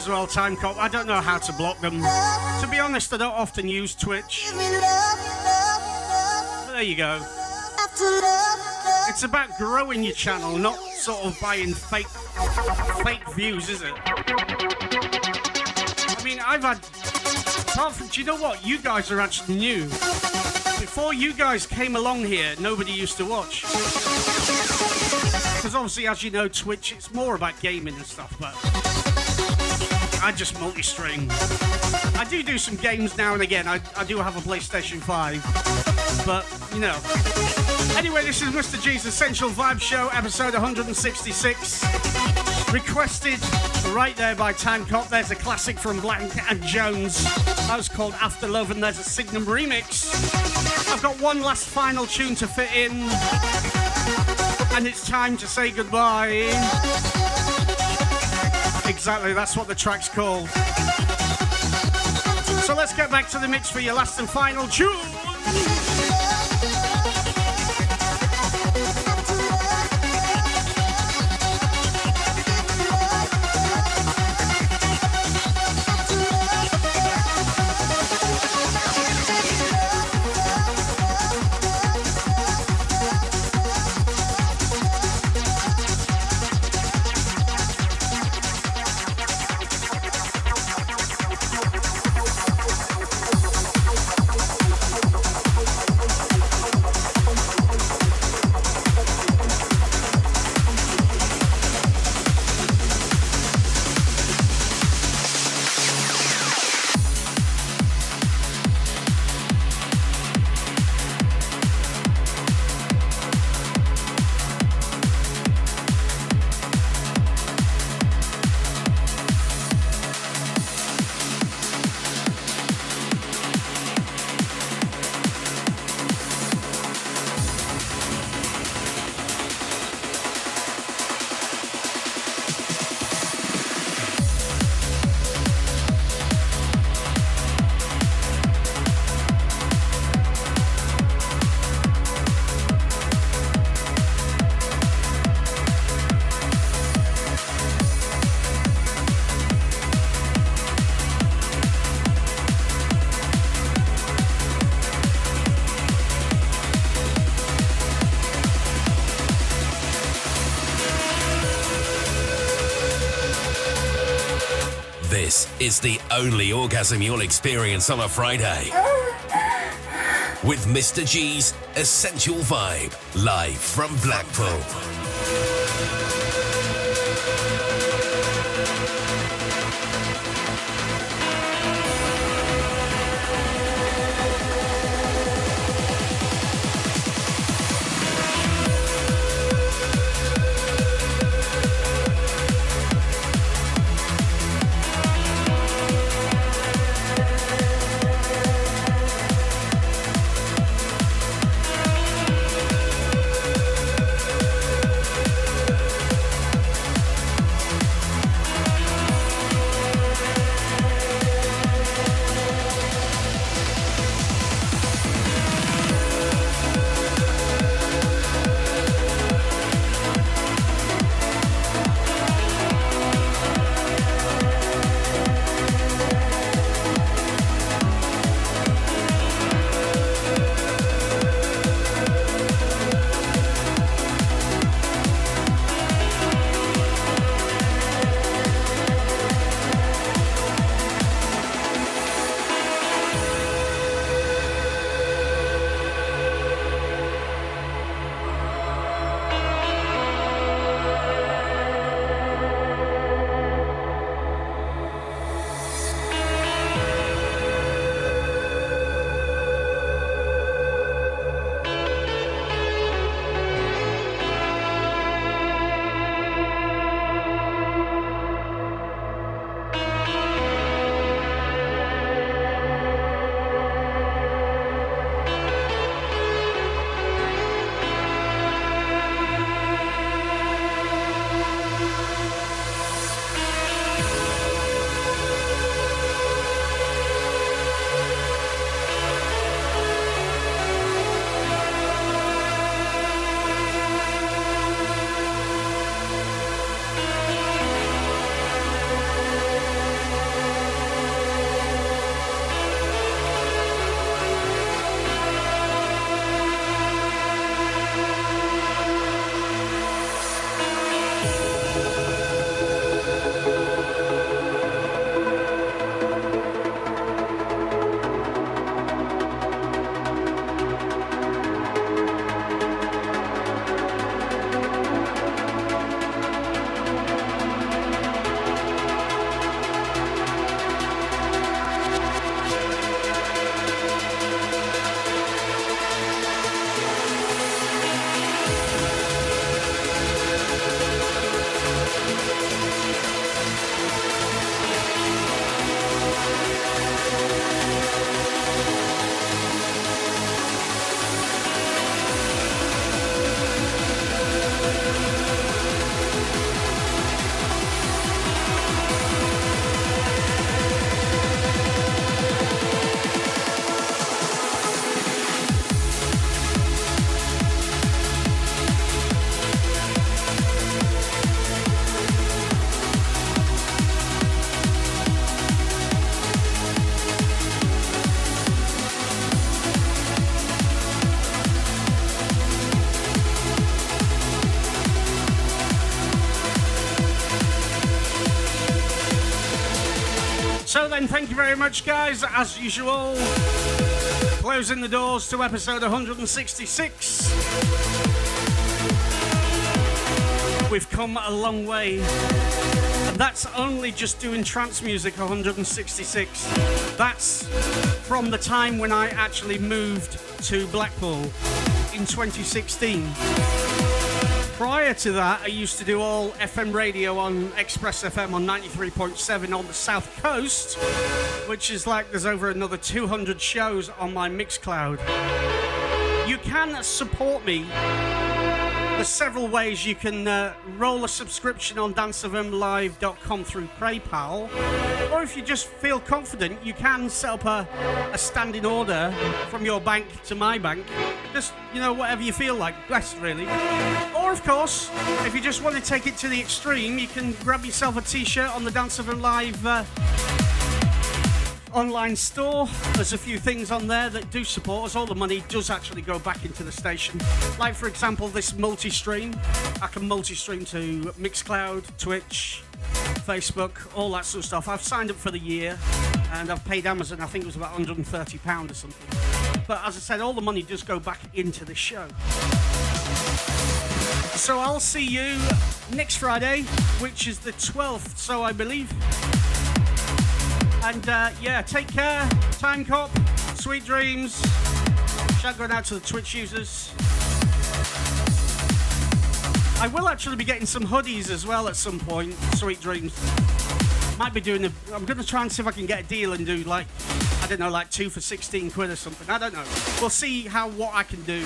As well, Time Cop. I don't know how to block them. To be honest, I don't often use Twitch. But there you go. It's about growing your channel, not sort of buying fake fake views, is it? I mean, I've had. Apart from, do you know what? You guys are actually new. Before you guys came along here, nobody used to watch. Because obviously, as you know, Twitch, it's more about gaming and stuff, but. I just multi-stream. I do do some games now and again. I, I do have a PlayStation 5. But, you know. Anyway, this is Mr. Gee's Essential Vibe Show, episode 166. Requested right there by Time Cop. There's a classic from Blank and Jones. That was called After Love, and there's a Signum remix. I've got one last final tune to fit in. And it's time to say goodbye. Exactly, that's what the track's called. So let's get back to the mix for your last and final tune. Is the only orgasm you'll experience on a Friday. With Mr. Gee's Essential Vibe, live from Blackpool. Thank you very much, guys. As usual, closing the doors to episode 166. We've come a long way. And that's only just doing trance music 166. That's from the time when I actually moved to Blackpool in 2016. Prior to that, I used to do all FM radio on Express FM on 93.7 on the South Coast, which is like there's over another 200 shows on my Mixcloud. You can support me. There's several ways you can uh, roll a subscription on dancefmlive.com through PayPal, or if you just feel confident, you can set up a, a standing order from your bank to my bank. Just, you know, whatever you feel like, best really. Or, of course, if you just want to take it to the extreme, you can grab yourself a t shirt on the Dance FM Live uh, online store. There's a few things on there that do support us. All the money does actually go back into the station. Like, for example, this multi stream. I can multi stream to Mixcloud, Twitch, Facebook, all that sort of stuff. I've signed up for the year and I've paid Amazon, I think it was about £130 or something. But as I said, all the money does go back into the show. So I'll see you next Friday, which is the 12th, so I believe. And uh, yeah, take care. Time Cop, sweet dreams. Shout going out to the Twitch users. I will actually be getting some hoodies as well at some point. Sweet dreams. Might be doing a. I'm going to try and see if I can get a deal and do like, I don't know, like two for 16 quid or something. I don't know. We'll see how what I can do.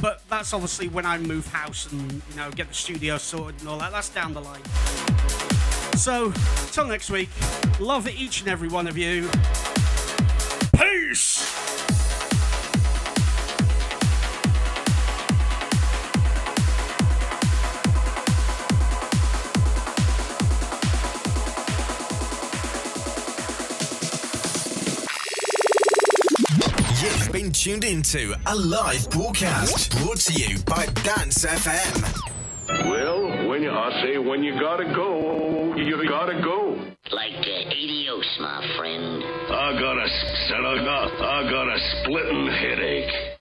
But that's obviously when I move house and you know get the studio sorted and all that. That's down the line. So, till next week, love each and every one of you. Peace! You've been tuned into a live broadcast brought to you by Dance FM. Well, when you, I say when you gotta go, you gotta go. Like uh, adios, my friend. I got a, got, I got a splitting headache.